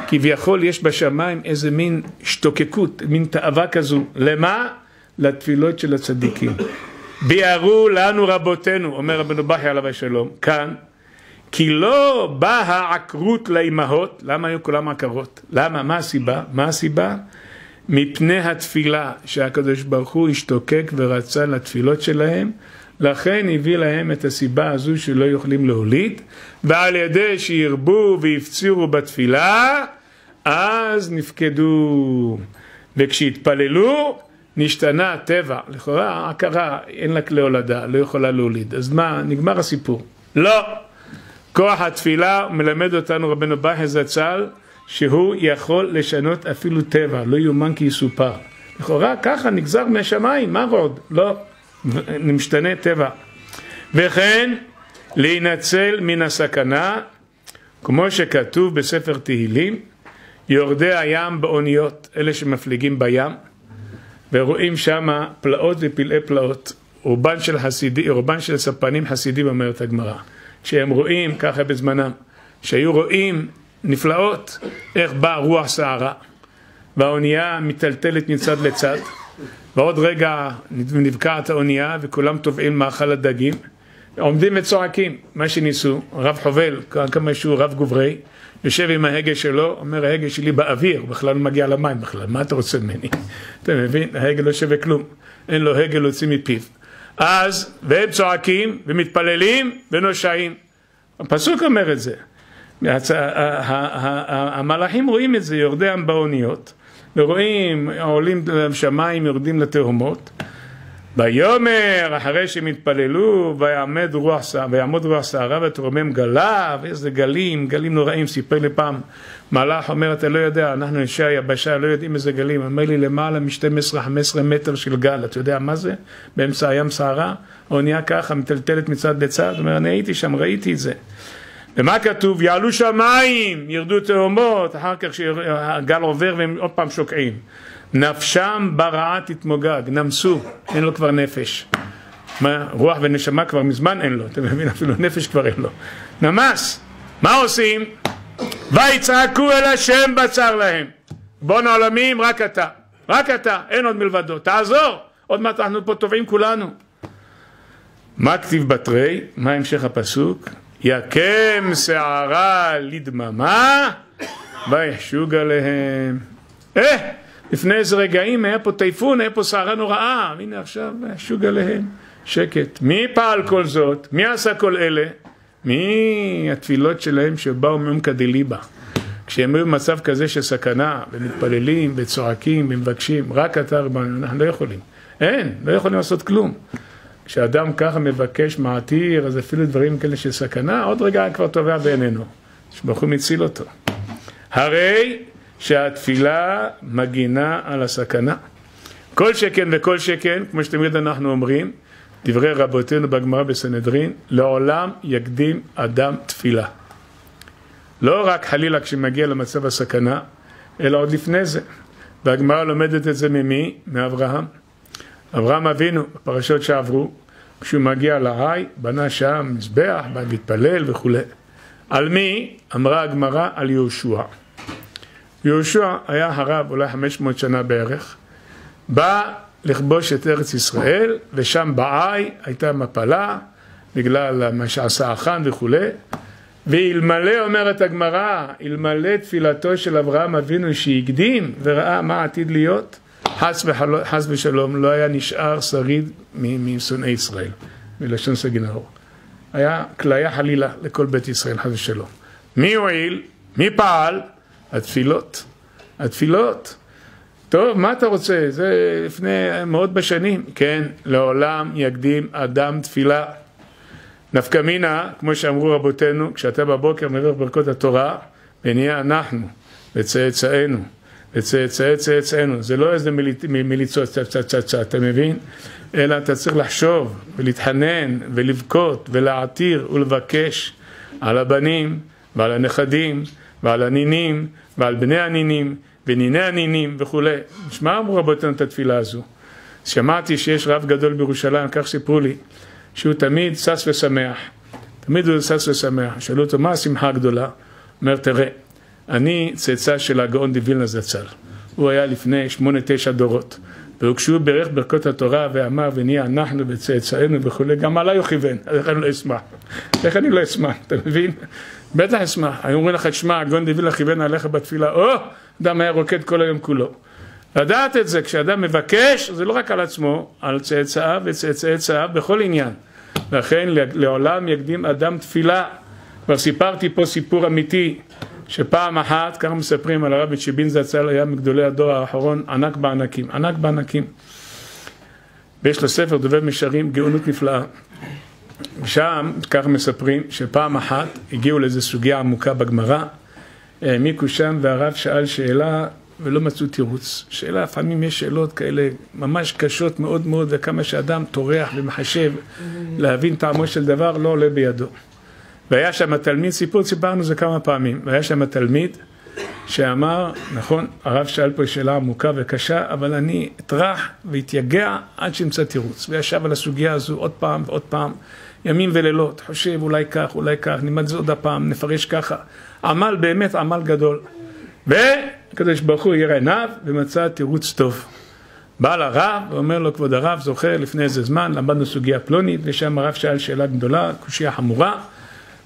כביכול יש בשמיים איזה מין השתוקקות, מין תאווה כזו, למה? לתפילות של הצדיקים. ביארו לנו רבותינו, אומר רבנו בכי עליו השלום, כאן, כי לא באה עקרות לאימהות, למה היו כולם עקרות? למה? מה הסיבה? מה הסיבה? מפני התפילה שהקדוש ברוך הוא השתוקק ורצה לתפילות שלהם, לכן הביא להם את הסיבה הזו שלא יכולים להוליד, ועל ידי שירבו והפצירו בתפילה, אז נפקדו. וכשהתפללו, נשתנה הטבע, לכאורה הכרה, אין לה כלי הולדה, לא יכולה להוליד. אז מה, נגמר הסיפור. לא! כוח התפילה מלמד אותנו רבנו בכי זצ"ל שהוא יכול לשנות אפילו טבע, לא יאומן כי יסופר. לכאורה ככה נגזר מהשמיים, מה עוד? לא, משתנה טבע. וכן להינצל מן הסכנה, כמו שכתוב בספר תהילים, יורדי הים באוניות, אלה שמפליגים בים, ורואים שם פלאות ופלאי פלאות. רובן של חסידים, רובן של ספנים חסידים, אומרת הגמרא. כשהם רואים, ככה בזמנם, שהיו רואים נפלאות, איך באה רוח סערה, והאונייה מיטלטלת מצד לצד, ועוד רגע נבקעת האונייה וכולם טובעים מאכל הדגים, עומדים וצועקים, מה שניסו, רב חובל, כמה שהוא רב גוברי, יושב עם ההגה שלו, אומר ההגה שלי באוויר, בכלל לא מגיע למים בכלל, מה אתה רוצה ממני? אתה מבין? ההגה לא שווה כלום, אין לו הגה להוציא מפיו. אז, והם צועקים ומתפללים ונושעים. הפסוק אומר את זה. המלאכים רואים את זה, יורדי באוניות, ורואים עולים לשמיים, יורדים לתהומות. ויאמר, אחרי שהם התפללו, ויעמוד רוח סערה ותרומם גליו, איזה גלים, גלים נוראים, סיפר לי פעם מלאך אומר, אתה לא יודע, אנחנו אנשי היבשה לא יודעים איזה גלים, אומר לי למעלה מ-12-15 מטר של גל, אתה יודע מה זה? באמצע הים סערה, האונייה ככה, מטלטלת מצד לצד, אומר, אני הייתי שם, ראיתי את זה. ומה כתוב? יעלו שמיים, ירדו תאומות, אחר כך שהגל עובר והם עוד פעם שוקעים. נפשם ברעה תתמוגג, נמסו, אין לו כבר נפש. מה, רוח ונשמה כבר מזמן אין לו, אתה מבין? (laughs) אפילו נפש כבר אין לו. נמס, מה עושים? ויצעקו אל השם בצר להם. בון העולמים, רק אתה. רק אתה, אין עוד מלבדו. תעזור! עוד מעט אנחנו פה טובים כולנו. מה כתיב בתרי? מה המשך הפסוק? יקם שערה לדממה ויחשוג עליהם. אה! לפני איזה רגעים היה פה טייפון, היה פה סערה נוראה, והנה עכשיו שוק עליהם, שקט. מי פעל כל זאת? מי עשה כל אלה? מי התפילות שלהם שבאו מעומקא דליבה? כשהם היו במצב כזה של סכנה, ומתפללים, וצועקים, ומבקשים, רק אתה רבנו, אנחנו לא יכולים. אין, לא יכולים לעשות כלום. כשאדם ככה מבקש מעתיר, אז אפילו דברים כאלה של סכנה, עוד רגע כבר טובע בעינינו. שברוך הוא מציל אותו. הרי שהתפילה מגינה על הסכנה. כל שכן וכל שכן, כמו שתמיד אנחנו אומרים, דברי רבותינו בגמרא בסנהדרין, לעולם יקדים אדם תפילה. לא רק חלילה כשמגיע למצב הסכנה, אלא עוד לפני זה. והגמרא לומדת את זה ממי? מאברהם. אברהם אבינו, בפרשות שעברו, כשהוא מגיע להי, בנה שם מזבח, בא להתפלל וכולי. על מי? אמרה הגמרא על יהושע. יהושע היה הרב אולי 500 שנה בערך, בא לכבוש את ארץ ישראל, ושם בעי הייתה מפלה, בגלל מה שעשה החאן וכולי, ואלמלא, אומרת הגמרא, אלמלא תפילתו של אברהם אבינו שהקדים וראה מה עתיד להיות, חס, וחל... חס ושלום לא היה נשאר שריד משונאי ישראל, מלשון סגי נאור. היה כליה חלילה לכל בית ישראל, חס ושלום. מי הועיל? מי פעל? התפילות. התפילות. טוב, מה אתה רוצה? זה לפני מאות בשנים. כן, לעולם יקדים אדם תפילה. נפקא מינה, כמו שאמרו רבותינו, כשאתה בבוקר מברך ברכות התורה, ונהיה אנחנו וצאצאינו צאצאינו. זה לא איזה מליצות צה צה צה צה, אתה מבין? אלא אתה צריך לחשוב ולהתחנן ולבכות ולהעתיר ולבקש על הבנים ועל הנכדים ועל הנינים ועל בני הנינים וניני הנינים וכולי. שמע אמרו רבותינו את התפילה הזו. שמעתי שיש רב גדול בירושלים, כך סיפרו לי, שהוא תמיד שש ושמח. תמיד הוא שש ושמח. שאלו אותו, מה השמחה הגדולה? אומר, תראה, אני צאצא של הגאון דווילנה זצ"ל. הוא היה לפני שמונה תשע דורות. וכשהוא בירך ברכות התורה ואמר ונהיה אנחנו וצאצאינו וכולי, גם עליי הוא כיוון, אז איך אני לא אשמח? איך אני לא אשמח, (laughs) אתה מבין? בטח אשמח. היו אומרים לך, שמע, הגאון דווילנה כיוון עליך בתפילה, או, אדם היה רוקד כל היום כולו. לדעת את זה, כשאדם מבקש, זה לא רק על עצמו, על צאצאיו וצאצאי צאצאיו בכל עניין. לכן לעולם יקדים אדם תפילה. כבר סיפרתי פה סיפור אמיתי, שפעם אחת, ככה מספרים על הרב צ'יבין זצ"ל, היה מגדולי הדור האחרון, ענק בענקים, ענק בענקים. ויש לו ספר דובב משרים, גאונות נפלאה. שם, ככה מספרים, שפעם אחת הגיעו לאיזו סוגיה עמוקה בגמרא, העמיקו שם והרב שאל שאלה ולא מצאו תירוץ. שאלה, לפעמים יש שאלות כאלה ממש קשות מאוד מאוד, וכמה שאדם טורח ומחשב להבין טעמו של דבר, לא עולה בידו. והיה שם תלמיד, סיפור, סיפרנו זה כמה פעמים, והיה שם תלמיד שאמר, נכון, הרב שאל פה שאלה עמוקה וקשה, אבל אני אטרח ואתייגע עד שאמצא תירוץ. וישב על הסוגיה הזו עוד פעם ועוד פעם, ימים ולילות, חושב אולי כך, אולי כך, נלמד זה עוד הפעם, נפרש ככה. עמל באמת עמל גדול. והקדוש ברוך הוא יראה עיניו ומצא תירוץ טוב. בא לרב ואומר לו, כבוד הרב, זוכר לפני איזה זמן, למדנו סוגיה פלונית, ושם הרב שאל שאלה גדולה, קושייה חמורה.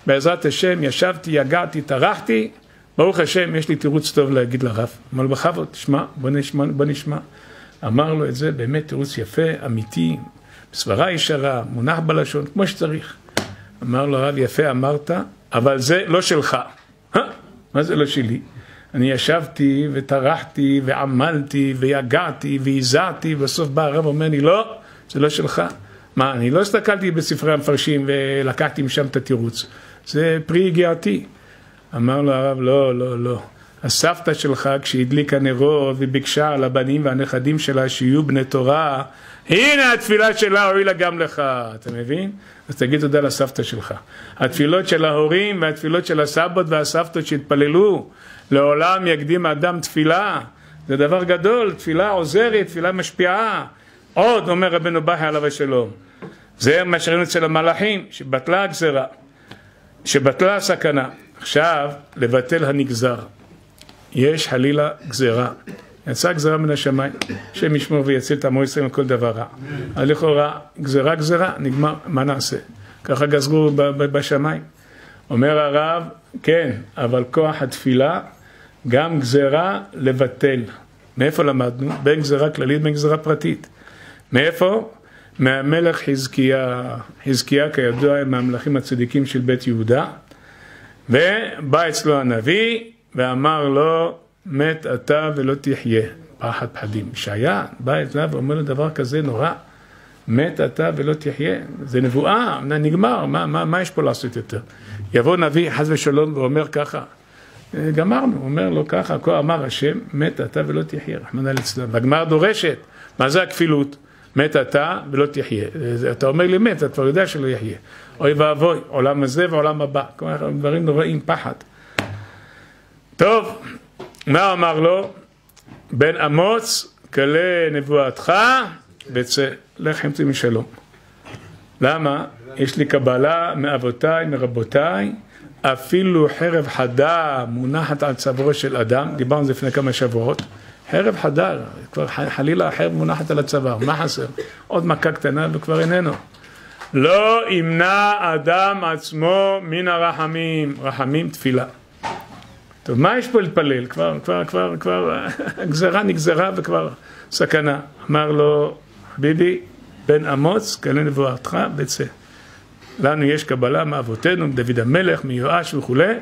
בעזרת השם ישבתי, יגעתי, טרחתי, ברוך השם, יש לי תירוץ טוב להגיד לרב. אמר לו, בכבוד, תשמע, בוא נשמע, בוא נשמע. אמר לו את זה, באמת תירוץ יפה, אמיתי, בסברה ישרה, מונח בלשון, כמו שצריך. אמר לו הרב, יפה אמרת, אבל זה לא שלך. מה זה לא שלי? אני ישבתי וטרחתי ועמלתי ויגעתי והזעתי, ובסוף בא הרב ואומר לי, לא, זה לא שלך. מה, אני לא הסתכלתי בספרי המפרשים ולקחתי משם את התירוץ. זה פרי יגיעתי. אמר לו הרב, לא, לא, לא. הסבתא שלך, כשהדליקה נרות וביקשה על הבנים והנכדים שלה שיהיו בני תורה, הנה התפילה שלה הועילה גם לך, אתה מבין? אז תגיד תודה לסבתא שלך. התפילות של ההורים והתפילות של הסבות והסבתות שהתפללו, לעולם יקדים אדם תפילה, זה דבר גדול, תפילה עוזרת, תפילה משפיעה. עוד, אומר רבנו בכי עליו השלום, זה מה שראינו אצל המלאכים, שבטלה הגזרה, שבטלה הסכנה. עכשיו, לבטל הנגזר. יש חלילה גזרה. יצאה גזרה מן השמיים, השם ישמור ויציל את עמו ישראל מכל דבר רע. אז לכאורה, גזרה גזרה, נגמר, מה נעשה? ככה גזרו בשמיים. אומר הרב, כן, אבל כוח התפילה, גם גזרה לבטל. מאיפה למדנו? בין גזרה כללית בין גזרה פרטית. מאיפה? מהמלך חזקיה. חזקיה כידוע הם מהמלכים הצדיקים של בית יהודה. ובא אצלו הנביא ואמר לו, מת אתה ולא תחיה. פחד פחדים. ישעיה בא אליו ואומר לו דבר כזה נורא, מת אתה ולא תחיה. זה נבואה, נגמר, מה, מה, מה יש פה לעשות יותר? יבוא נביא חס ושלום ואומר ככה, גמרנו, אומר לו ככה, כה אמר השם, מת אתה ולא תחיה, רחמנא ליצלן. והגמר דורשת, מה זה הכפילות? מת אתה ולא תחיה. אתה אומר לי מת, אתה כבר יודע שלא יחיה. אוי ואבוי, עולם הזה ועולם הבא. כלומר, דברים נוראים, פחד. טוב, מה אמר לו? בן אמוץ, כלה נבואתך, וצא, לך חמצי משלום. למה? יש לי קבלה מאבותיי, מרבותיי, אפילו חרב חדה מונחת על צווארו של אדם, דיברנו על זה לפני כמה שבועות, חרב חדה, כבר חלילה החרב מונחת על הצוואר, מה חסר? עוד מכה קטנה וכבר איננו. לא ימנע אדם עצמו מן הרחמים, רחמים תפילה. טוב, מה יש פה להתפלל? כבר, כבר, כבר, כבר, (laughs) הגזרה נגזרה וכבר סכנה. אמר לו, ביבי, בן אמוץ, כלה נבואתך, וצא. לנו יש קבלה מאבותינו, מדוד המלך, מיואש וכולי,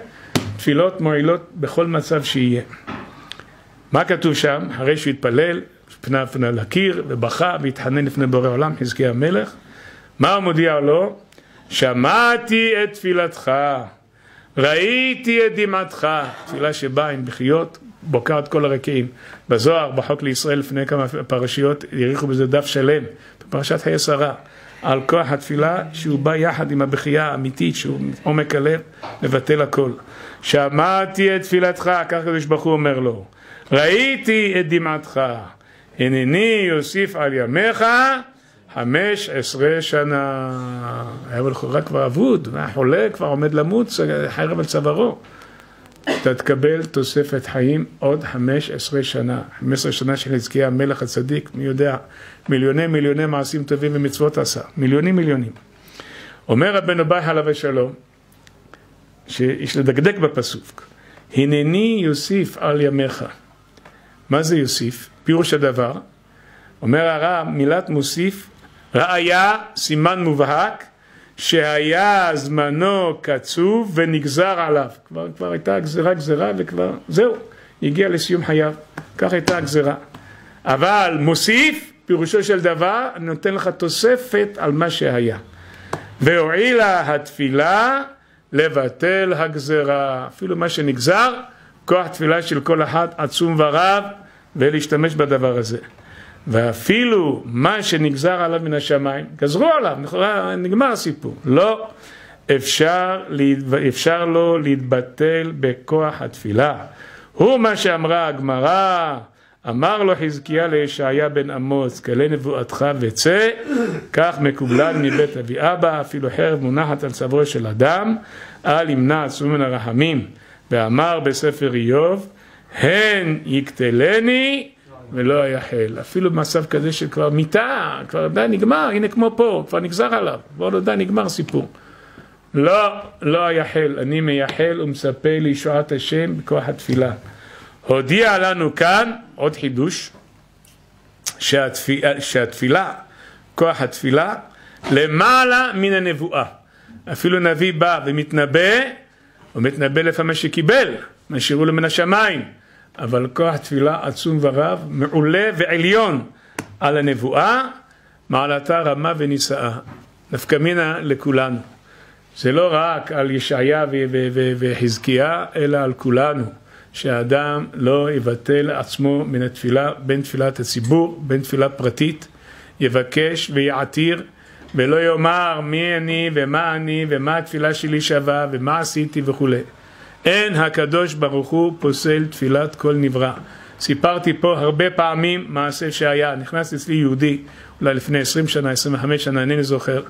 תפילות מועילות בכל מצב שיהיה. מה כתוב שם? אחרי שהוא התפלל, פנה פנה לקיר ובכה והתחנן לפני בורא עולם, חזקי המלך, מה הוא מודיע לו? שמעתי את תפילתך, ראיתי את דמעתך, תפילה שבאה עם בחיות, בוקעת כל הרקיעים. בזוהר, בחוק לישראל, לפני כמה פרשיות, האריכו בזה דף שלם, בפרשת חיי שרה. על כוח התפילה שהוא בא יחד עם הבכייה האמיתית שהוא עומק הלב מבטל הכל. שמעתי את תפילתך, כך הקדוש ברוך הוא אומר לו, ראיתי את דמעתך, הנני יוסיף על ימיך חמש עשרה שנה. היה לכאורה כבר אבוד, היה כבר עומד למות, חרב על צווארו. אתה תקבל תוספת חיים עוד חמש עשרה שנה. חמש עשרה שנה של חזקיה המלך הצדיק, מי יודע, מיליוני מיליוני מעשים טובים ומצוות עשה. מיליונים מיליונים. אומר רבנו באי עליו השלום, שיש לדקדק בפסוק, הנני יוסיף על ימיך. מה זה יוסיף? פירוש הדבר, אומר הרב, מילת מוסיף, ראיה, סימן מובהק, שהיה זמנו קצוב ונגזר עליו. כבר, כבר הייתה גזירה גזירה וכבר, זהו, הגיע לסיום חייו. כך הייתה הגזירה. אבל מוסיף, פירושו של דבר, נותן לך תוספת על מה שהיה. והועילה התפילה לבטל הגזירה. אפילו מה שנגזר, כוח תפילה של כל אחד עצום ורב, ולהשתמש בדבר הזה. ואפילו מה שנגזר עליו מן השמיים, גזרו עליו, נגמר הסיפור. לא, אפשר, אפשר לו להתבטל בכוח התפילה. הוא מה שאמרה הגמרא, אמר לו חזקיה לישעיה בן אמוץ, כלה נבואתך וצא, כך מקובלן מבית אבי אבא, אפילו חרב מונחת על צווארו של אדם, אל ימנע עצמו מן הרחמים. ואמר בספר איוב, הן יקטלני ולא היחל. אפילו במצב כזה שכבר מיטה, כבר די נגמר, הנה כמו פה, כבר נגזר עליו, כבר לא די נגמר סיפור. לא, לא היחל, אני מייחל ומצפה לישועת השם בכוח התפילה. הודיע לנו כאן, עוד חידוש, שהתפילה, שהתפילה כוח התפילה, למעלה מן הנבואה. אפילו נביא בא ומתנבא, הוא מתנבא לפעמים שקיבל, שהראו לו מן השמיים. אבל כוח תפילה עצום ורב, מעולה ועליון על הנבואה, מעלתה רמה ונישאה. נפקא מינה לכולנו. זה לא רק על ישעיה וחזקיה, אלא על כולנו. שהאדם לא יבטל עצמו מן התפילה, בין תפילת הציבור, בין תפילה פרטית, יבקש ויעתיר, ולא יאמר מי אני ומה אני ומה התפילה שלי שווה ומה עשיתי וכולי. אין הקדוש ברוך הוא פוסל תפילת כל נברא. סיפרתי פה הרבה פעמים מעשה שהיה, נכנס אצלי יהודי, אולי לפני 20 שנה, 25 שנה, אינני זוכר,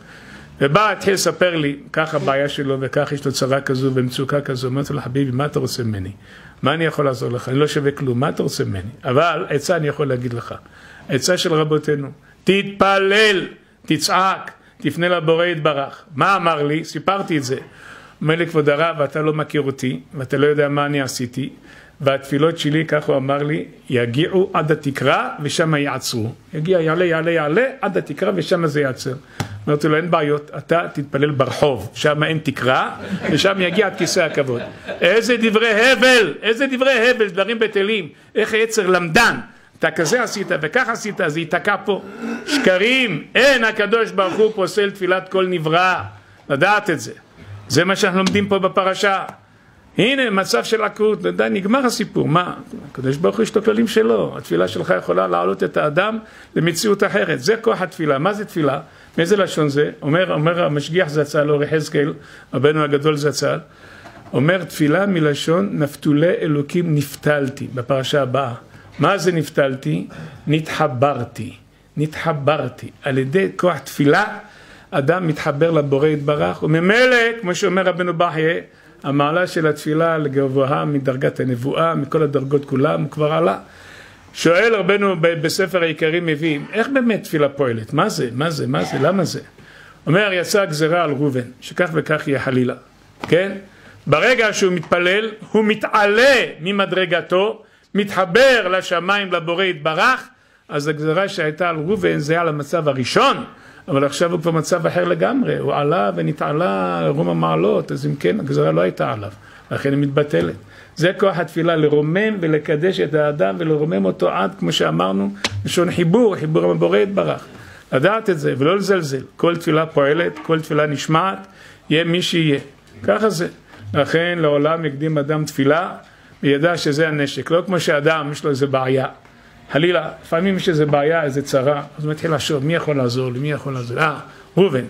ובא, התחיל לספר לי, כך הבעיה שלו וכך יש לו צרה כזו ומצוקה כזו, אמרתי לו, חביבי, מה אתה רוצה ממני? מה אני יכול לעזור לך? אני לא שווה כלום, מה אתה רוצה ממני? אבל עצה אני יכול להגיד לך, עצה של רבותינו, תתפלל, תצעק, תפנה לבורא יתברך. מה אמר לי? סיפרתי את זה. אומר לי כבוד הרב, אתה לא מכיר אותי, ואתה לא יודע מה אני עשיתי, והתפילות שלי, כך הוא אמר לי, יגיעו עד התקרה ושם יעצרו. יגיע, יעלה, יעלה, יעלה, עד התקרה ושם זה יעצר. אמרתי לו, אין בעיות, אתה תתפלל ברחוב, שם אין תקרה, ושם יגיע עד כיסא הכבוד. איזה דברי הבל, איזה דברי הבל, דברים בטלים, איך היצר למדן. אתה כזה עשית וכך עשית, זה ייתקע פה. שקרים, אין הקדוש ברוך הוא פוסל תפילת כל נברא, לדעת את זה. זה מה שאנחנו לומדים פה בפרשה. הנה מצב של עקרות, די נגמר הסיפור, מה? הקדוש ברוך הוא יש לו כללים שלו, התפילה שלך יכולה להעלות את האדם למציאות אחרת, זה כוח התפילה, מה זה תפילה? מאיזה לשון זה? אומר, אומר המשגיח זצ"ל, אור יחזקאל, רבנו הגדול זצ"ל, אומר תפילה מלשון נפתולי אלוקים נפתלתי, בפרשה הבאה. מה זה נפתלתי? נתחברתי, נתחברתי, על ידי כוח תפילה אדם מתחבר לבורא יתברך, וממילא, כמו שאומר רבנו בחייה, המעלה של התפילה לגבוהה מדרגת הנבואה, מכל הדרגות כולם, הוא כבר עלה. שואל רבנו בספר העיקרים מביא, איך באמת תפילה פועלת? מה זה? מה זה? מה זה? למה זה? אומר, יצא גזירה על ראובן, שכך וכך יהיה חלילה, כן? ברגע שהוא מתפלל, הוא מתעלה ממדרגתו, מתחבר לשמיים, לבורא יתברך, אז הגזירה שהייתה על ראובן זה על המצב הראשון, אבל עכשיו הוא כבר מצב אחר לגמרי, הוא עלה ונתעלה רום המעלות, אז אם כן, הגזרה לא הייתה עליו, לכן היא מתבטלת. זה כוח התפילה, לרומם ולקדש את האדם ולרומם אותו עד, כמו שאמרנו, לשון חיבור, חיבור עם הבורא יתברך. לדעת את זה ולא לזלזל. כל תפילה פועלת, כל תפילה נשמעת, יהיה מי שיהיה. ככה זה. לכן לעולם יקדים אדם תפילה וידע שזה הנשק. לא כמו שאדם יש לו איזה בעיה. חלילה, לפעמים יש איזה בעיה, איזה צרה, אז הוא מתחיל לחשוב, מי יכול לעזור לי, מי יכול לעזור? אה, ראובן.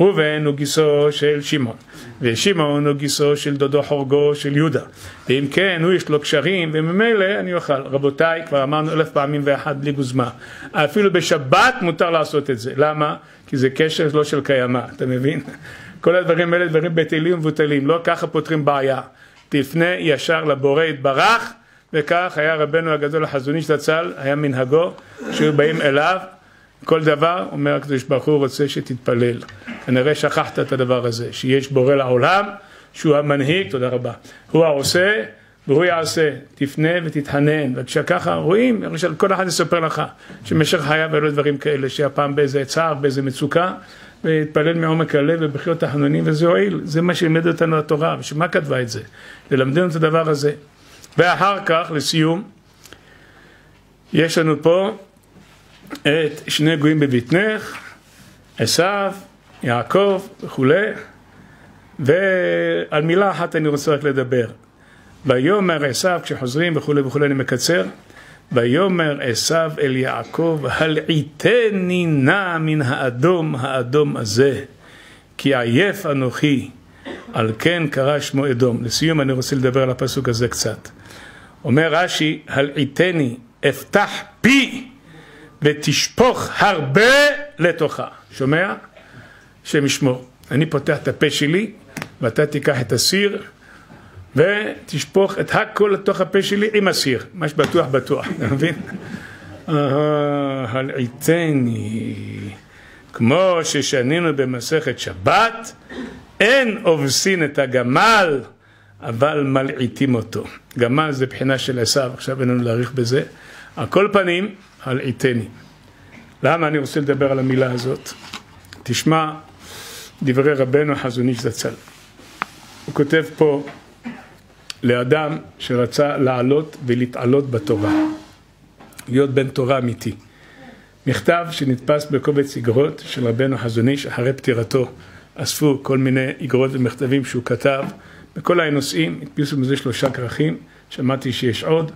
ראובן הוא גיסו של שמעון, ושמעון הוא גיסו של דודו חורגו של יהודה. ואם כן, הוא יש לו קשרים, וממילא אני אוכל. רבותיי, כבר אמרנו אלף פעמים ואחת בלי גוזמה. אפילו בשבת מותר לעשות את זה. למה? כי זה קשר לא של קיימא, אתה מבין? (laughs) כל הדברים האלה דברים בטלים ומבוטלים, לא ככה פותרים בעיה. תפנה ישר לבורא יתברך, וכך היה רבנו הגדול החזוני של הצל, היה מנהגו, שהיו באים אליו, כל דבר, אומר הקדוש ברוך הוא רוצה שתתפלל. כנראה שכחת את הדבר הזה, שיש בורא לעולם, שהוא המנהיג, תודה רבה. הוא העושה והוא יעשה, תפנה ותתחנן, וכשככה רואים, כל אחד יספר לך שבמשך חייו היו דברים כאלה, שהיה פעם באיזה צער, באיזה מצוקה, והתפלל מעומק הלב ובחירות תחנונים וזה הועיל, זה מה שלימד אותנו התורה, ושמה כתבה את זה? ללמדנו את הדבר הזה. ואחר כך, לסיום, יש לנו פה את שני גויים בבטנך, עשיו, יעקב וכולי, ועל מילה אחת אני רוצה רק לדבר. ויאמר עשיו, כשחוזרים וכולי וכולי, אני מקצר, ויאמר עשיו אל יעקב, הלעיתני נא מן האדום האדום הזה, כי עייף אנוכי, על כן קרא שמו אדום. לסיום אני רוצה לדבר על הפסוק הזה קצת. אומר רש"י, הלעיתני, אפתח פי ותשפוך הרבה לתוכה. שומע? השם ישמור. אני פותח את הפה שלי, ואתה תיקח את הסיר, ותשפוך את הכל לתוך הפה שלי עם הסיר. מה שבטוח בטוח, אתה מבין? הלעיתני, כמו ששנינו במסכת שבת, אין אובסין את הגמל, אבל מלעיטים אותו. גמל זה בחינה של עשיו, עכשיו אין לנו להאריך בזה. על כל פנים, הלעיתני. למה אני רוצה לדבר על המילה הזאת? תשמע דברי רבנו החזון איש זצ"ל. הוא כותב פה לאדם שרצה לעלות ולהתעלות בתורה, להיות בן תורה אמיתי. מכתב שנתפס בקובץ איגרות של רבנו חזון איש אחרי פטירתו. אספו כל מיני איגרות ומכתבים שהוא כתב בכל הנושאים, הדפיסו מזה שלושה כרכים, שמעתי שיש עוד.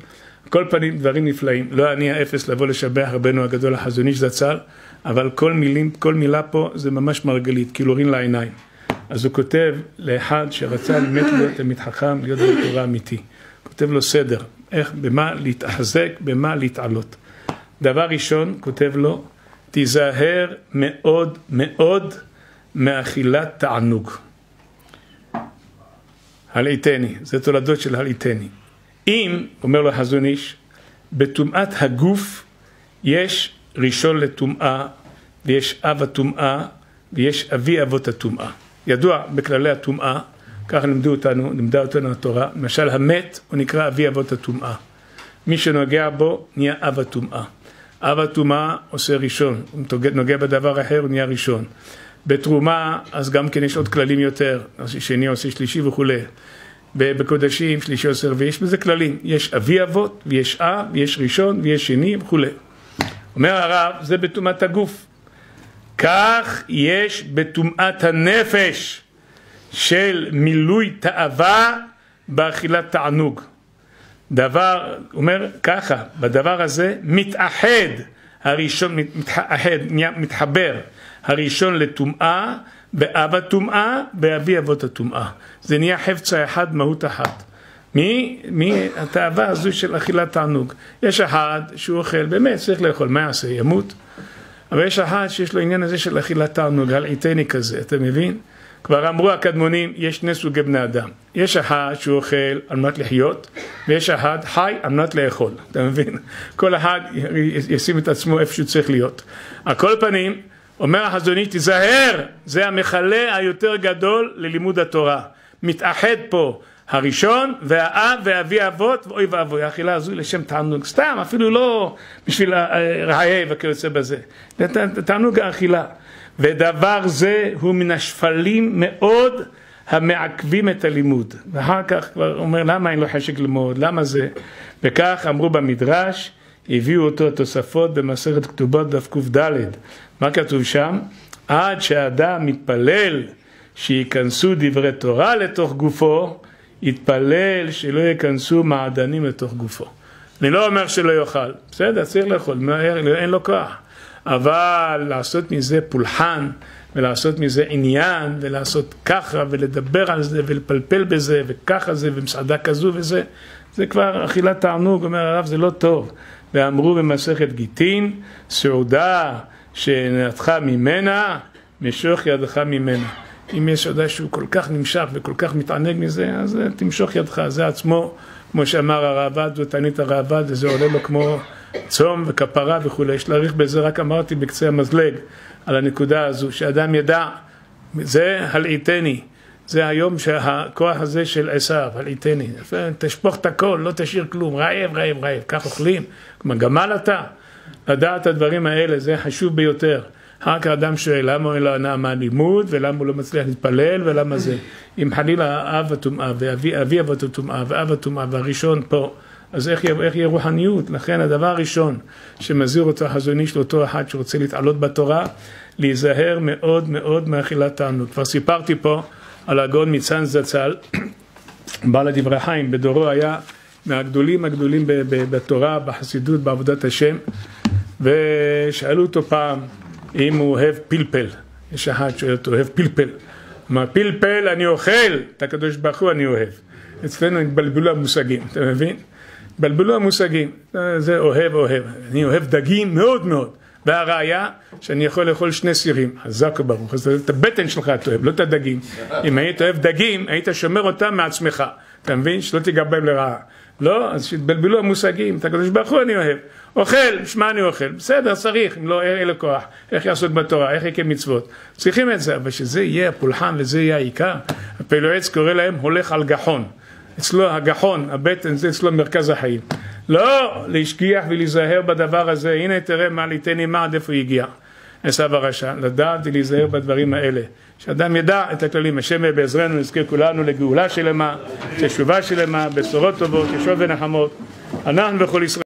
כל פנים דברים נפלאים, לא אני האפס לבוא לשבח רבנו הגדול החזון איש זצ"ל, אבל כל, מילים, כל מילה פה זה ממש מרגלית, כאילו רין לעיניים. אז הוא כותב לאחד שרצה באמת להיות (coughs) תלמיד חכם, להיות בתורה אמיתי. כותב לו סדר, איך, במה להתחזק, במה להתעלות. דבר ראשון, כותב לו, תיזהר מאוד מאוד מאכילת תענוג. הלעיתני, זה תולדות של הלעיתני. אם, אומר לו חזון איש, בטומאת הגוף יש ראשון לטומאה ויש אב הטומאה ויש אבי אבות הטומאה. ידוע בכללי הטומאה, ככה לימדו אותנו, לימדה אותנו התורה, למשל המת הוא נקרא אבי אבות הטומאה. מי שנוגע בו נהיה אב הטומאה. אב הטומאה עושה ראשון, הוא נוגע בדבר אחר הוא נהיה ראשון. בתרומה אז גם כן יש עוד כללים יותר, שני עושה שלישי וכולי. בקודשים שלישי עושה רביעי, יש בזה כללים, יש אבי אבות ויש אב ויש ראשון ויש שני וכולי. אומר הרב, זה בטומאת הגוף. כך יש בטומאת הנפש של מילוי תאווה באכילת תענוג. דבר, אומר ככה, בדבר הזה מתאחד הראשון, מתאחד, מתחבר הראשון לטומאה, באב הטומאה, באבי אבות הטומאה. זה נהיה חפצה אחד, מהות אחת. מי, מי התאווה הזו של אכילת תענוג. יש אחד שהוא אוכל, באמת צריך לאכול, מה יעשה? ימות? אבל יש אחד שיש לו עניין הזה של אכילת תענוג, הלעיתני כזה, אתה מבין? כבר אמרו הקדמונים, יש שני סוגי בני אדם. יש אחד שהוא אוכל על מנת לחיות, ויש אחד חי על מנת לאכול, אתה מבין? כל אחד ישים את עצמו איפה שהוא צריך להיות. על כל פנים, אומר החזוני, תיזהר, זה המכלה היותר גדול ללימוד התורה. מתאחד פה הראשון והאב והאבי אבות ואוי ואבוי, האכילה הזו לשם תענוג, סתם, אפילו לא בשביל רעי וכיוצא בזה, תענוג האכילה. ודבר זה הוא מן השפלים מאוד המעכבים את הלימוד. ואחר כך כבר אומר למה אין לו חשק ללמוד, למה זה? וכך אמרו במדרש, הביאו אותו התוספות במסכת כתובות דף קד. מה כתוב שם? עד שהאדם מתפלל שייכנסו דברי תורה לתוך גופו, יתפלל שלא ייכנסו מעדנים לתוך גופו. אני לא אומר שלא יאכל, בסדר, צריך לאכול, אין לו כוח. אבל לעשות מזה פולחן ולעשות מזה עניין, ולעשות ככה, ולדבר על זה, ולפלפל בזה, וככה זה, ומסעדה כזו וזה, זה כבר אכילת תענוג, אומר הרב, זה לא טוב. ואמרו במסכת גיטין, סעודה שנתך ממנה, משוך ידך ממנה. אם יש סעודה שהוא כל כך נמשך וכל כך מתענג מזה, אז תמשוך ידך, זה עצמו, כמו שאמר הראב"ד, זו תענית הראב"ד, וזה עולה לו כמו צום וכפרה וכולי. יש להעריך בזה, רק אמרתי בקצה המזלג, על הנקודה הזו, שאדם ידע, זה הלעיתני. זה היום שהכוח הזה של עשיו, הלעיתני. תשפוך את הכל, לא תשאיר כלום, רעב, רעב, רעב. כך אוכלים. כלומר, גמל אתה. לדעת הדברים האלה, זה חשוב ביותר. אחר כך אדם שואל למה אין לו הנאה מהלימוד, ולמה הוא לא מצליח להתפלל, ולמה זה. אם חלילה אב הטומאה, ואבי אבות הטומאה, ואב הטומאה, והראשון פה, אז איך, איך יהיה רוחניות? לכן הדבר הראשון שמזהיר אותו החזון איש לאותו אחד שרוצה להתעלות בתורה, להיזהר מאוד מאוד מאכילת תענוג. כבר סיפרתי פה על הגאון מצאנז זצ"ל, (clears throat) בעל הדברי חיים, בדורו היה מהגדולים הגדולים בתורה, בחסידות, בעבודת השם, ושאלו אותו פעם אם הוא אוהב פלפל. יש אחד שואל אותו, אוהב פלפל. אמר, פלפל אני אוכל, את הקדוש ברוך הוא אני אוהב. אצלנו התבלבלו המושגים, אתה מבין? התבלבלו המושגים, זה אוהב אוהב. אני אוהב דגים מאוד מאוד. והראיה שאני יכול לאכול שני סירים, חזק וברוך, אז את הבטן שלך אתה אוהב, לא את הדגים. אם היית אוהב דגים, היית שומר אותם מעצמך, אתה מבין? שלא תיגע בהם לרעה. לא, אז שהתבלבלו המושגים, את הקדוש ברוך הוא אני אוהב. אוכל, שמע אני אוכל, בסדר, צריך, אם לא, אין לו כוח, איך יעסוק בתורה, איך יקיים מצוות. צריכים את זה, אבל שזה יהיה הפולחן וזה יהיה העיקר. הפלואץ קורא להם הולך על גחון. אצלו הגחון, הבטן, זה אצלו מרכז החיים. לא להשגיח ולהיזהר בדבר הזה, הנה תראה מה ליתני מה עד איפה הגיע. עשיו הרשע, לדעת ולהיזהר בדברים האלה. שאדם ידע את הכללים, השם בעזרנו נזכה כולנו לגאולה שלמה, תשובה שלמה, בשורות טובות, ישועות ונחמות. אנחנו וכל ישראל